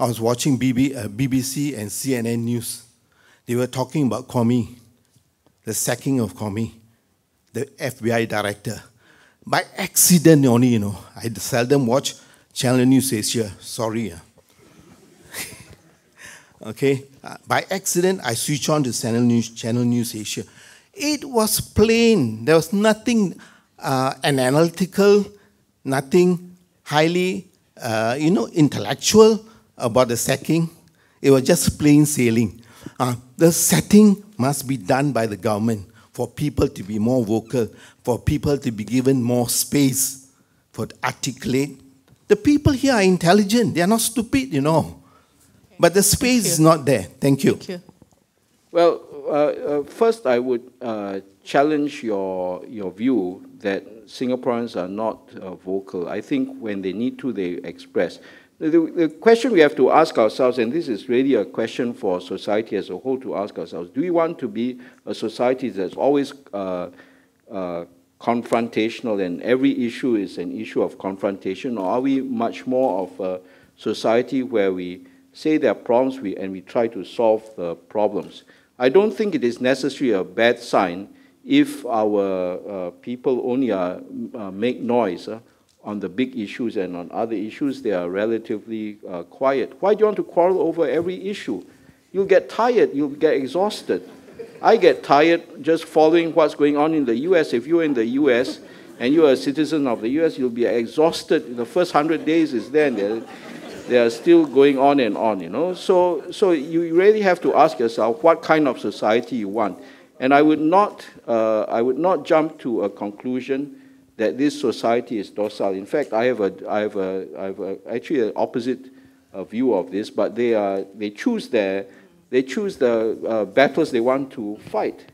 I was watching BB, uh, BBC and CNN news. They were talking about Comey, the sacking of Comey, the FBI director. By accident only, you know. I seldom watch Channel News Asia. Sorry. Okay? Uh, by accident, I switched on to Channel News, Channel News Asia. It was plain. There was nothing uh, analytical, nothing highly uh, you know, intellectual about the sacking. It was just plain sailing. Uh, the setting must be done by the government for people to be more vocal, for people to be given more space for to articulate. The people here are intelligent. They are not stupid, you know. But the space is not there. Thank you. Thank you. Well, uh, uh, first I would uh, challenge your, your view that Singaporeans are not uh, vocal. I think when they need to, they express. The, the, question we have to ask ourselves, and this is really a question for society as a whole to ask ourselves, do we want to be a society that's always uh, uh, confrontational and every issue is an issue of confrontation, or are we much more of a society where we say there are problems we, and we try to solve the problems? I don't think it is necessarily a bad sign if our uh, people only uh, uh, make noise uh, on the big issues and on other issues they are relatively uh, quiet. Why do you want to quarrel over every issue? You'll get tired, you'll get exhausted. I get tired just following what's going on in the US. If you're in the US and you're a citizen of the US, you'll be exhausted. The first hundred days is there and they are still going on and on, you know. So, so you really have to ask yourself what kind of society you want. And I would not, uh, I would not jump to a conclusion that this society is docile. In fact, I have a, I have a, I have a, actually an opposite uh, view of this. But they are, they choose their, they choose the uh, battles they want to fight.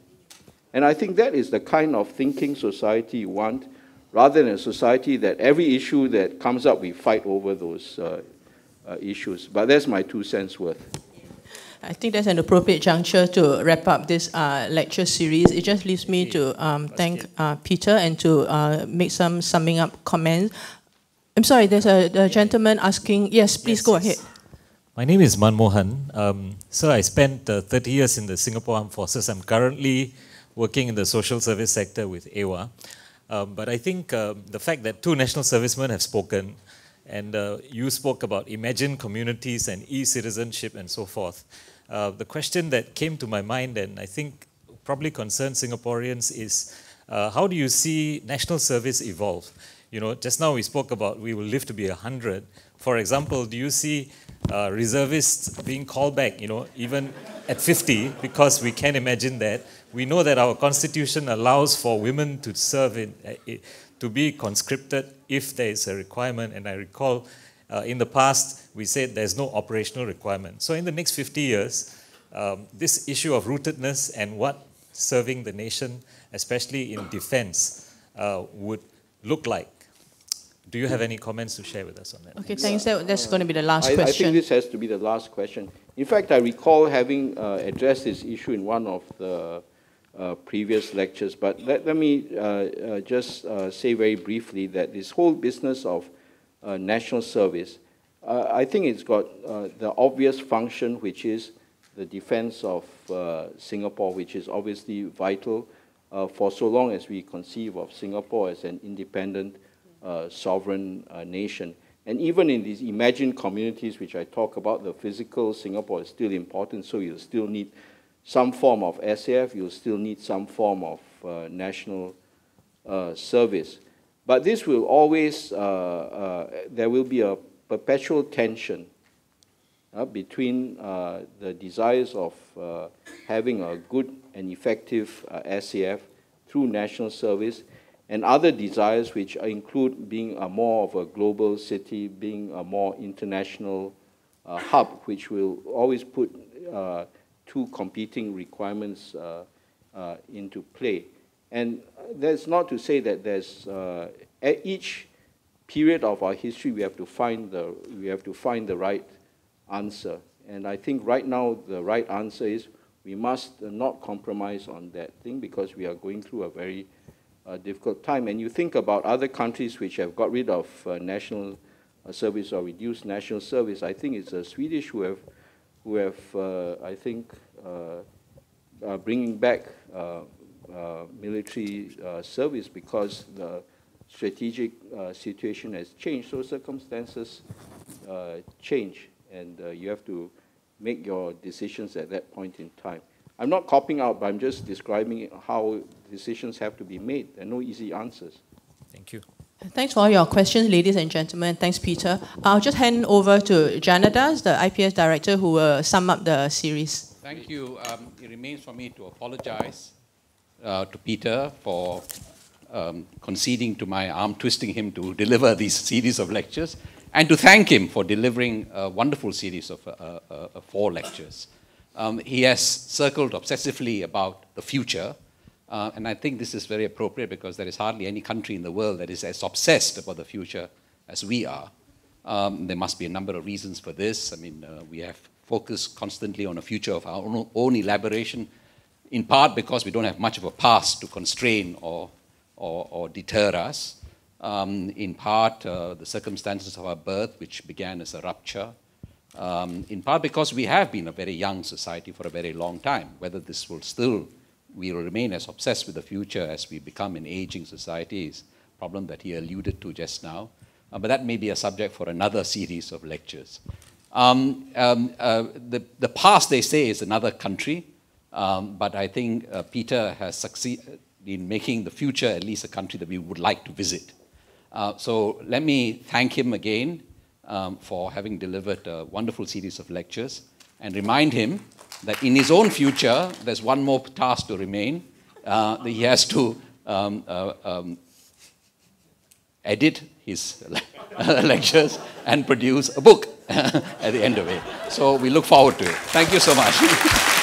And I think that is the kind of thinking society you want, rather than a society that every issue that comes up we fight over those uh, uh, issues. But that's my two cents worth. I think that's an appropriate juncture to wrap up this uh, lecture series. It just leaves me to um, thank uh, Peter and to uh, make some summing up comments. I'm sorry, there's a, a gentleman asking. Yes, please yes, go yes. ahead. My name is Manmohan. Um, so I spent uh, 30 years in the Singapore Armed Forces. I'm currently working in the social service sector with AWA. Um, but I think um, the fact that two national servicemen have spoken and uh, you spoke about imagined communities and e-citizenship and so forth. Uh, the question that came to my mind and I think probably concerns Singaporeans is uh, how do you see national service evolve? You know, just now we spoke about we will live to be 100. For example, do you see uh, reservists being called back, you know, even at 50, because we can imagine that. We know that our constitution allows for women to serve in, uh, to be conscripted if there is a requirement. And I recall uh, in the past, we said there's no operational requirement. So in the next 50 years, um, this issue of rootedness and what serving the nation, especially in defense, uh, would look like. Do you have any comments to share with us on that? Okay, thanks. That, that's going to be the last I, question. I think this has to be the last question. In fact, I recall having uh, addressed this issue in one of the uh, previous lectures, but let, let me uh, uh just uh, say very briefly that this whole business of uh, national service, I think it's got the obvious function, which is the defense of Singapore, which is obviously vital for so long as we conceive of Singapore as an independent sovereign nation. And even in these imagined communities, which I talk about, the physical Singapore is still important, so you still need some form of SAF, you'll still need some form of uh, national uh, service. But this will always, uh, uh there will be a perpetual tension uh, between uh, the desires of having a good and effective SAF through national service and other desires which include being a more of a global city, being a more international hub, which will always put two competing requirements uh, uh, into play. And that's not to say that there's uh, at each period of our history we have to find the we have to find the right answer. And I think right now the right answer is we must not compromise on that thing because we are going through a very uh, difficult time. And you think about other countries which have got rid of uh, national uh, service or reduced national service. I think it's the Swedish who have who have, uh, I think, uh, bringing back uh, Uh, military uh, service because the strategic uh, situation has changed. So circumstances change, and you have to make your decisions at that point in time. I'm not copying out, but I'm just describing how decisions have to be made. There are no easy answers. Thank you. Thanks for all your questions, ladies and gentlemen. Thanks, Peter. I'll just hand over to Janadas, the IPS director, who will sum up the series. Thank you. Um, it remains for me to apologize uh, to Peter for um, conceding to my arm, twisting him to deliver these series of lectures, and to thank him for delivering a wonderful series of uh, uh, four lectures. Um, he has circled obsessively about the future, uh, and I think this is very appropriate because there is hardly any country in the world that is as obsessed about the future as we are. Um, there must be a number of reasons for this. I mean, uh, we have focused constantly on a future of our own, own, elaboration, in part because we don't have much of a past to constrain or, or, or deter us. Um, in part, uh, the circumstances of our birth, which began as a rupture. Um, in part because we have been a very young society for a very long time. Whether this will still, we will remain as obsessed with the future as we become an aging society is a problem that he alluded to just now. Uh, but that may be a subject for another series of lectures. Um, um, uh, the, the past, they say, is another country, um, but I think uh, Peter has succeeded in making the future at least a country that we would like to visit. Uh, so let me thank him again um, for having delivered a wonderful series of lectures and remind him that in his own future, there's one more task to remain. Uh, he has to um, uh, um, edit his lectures and produce a book at the end of it. So we look forward to it. Thank you so much.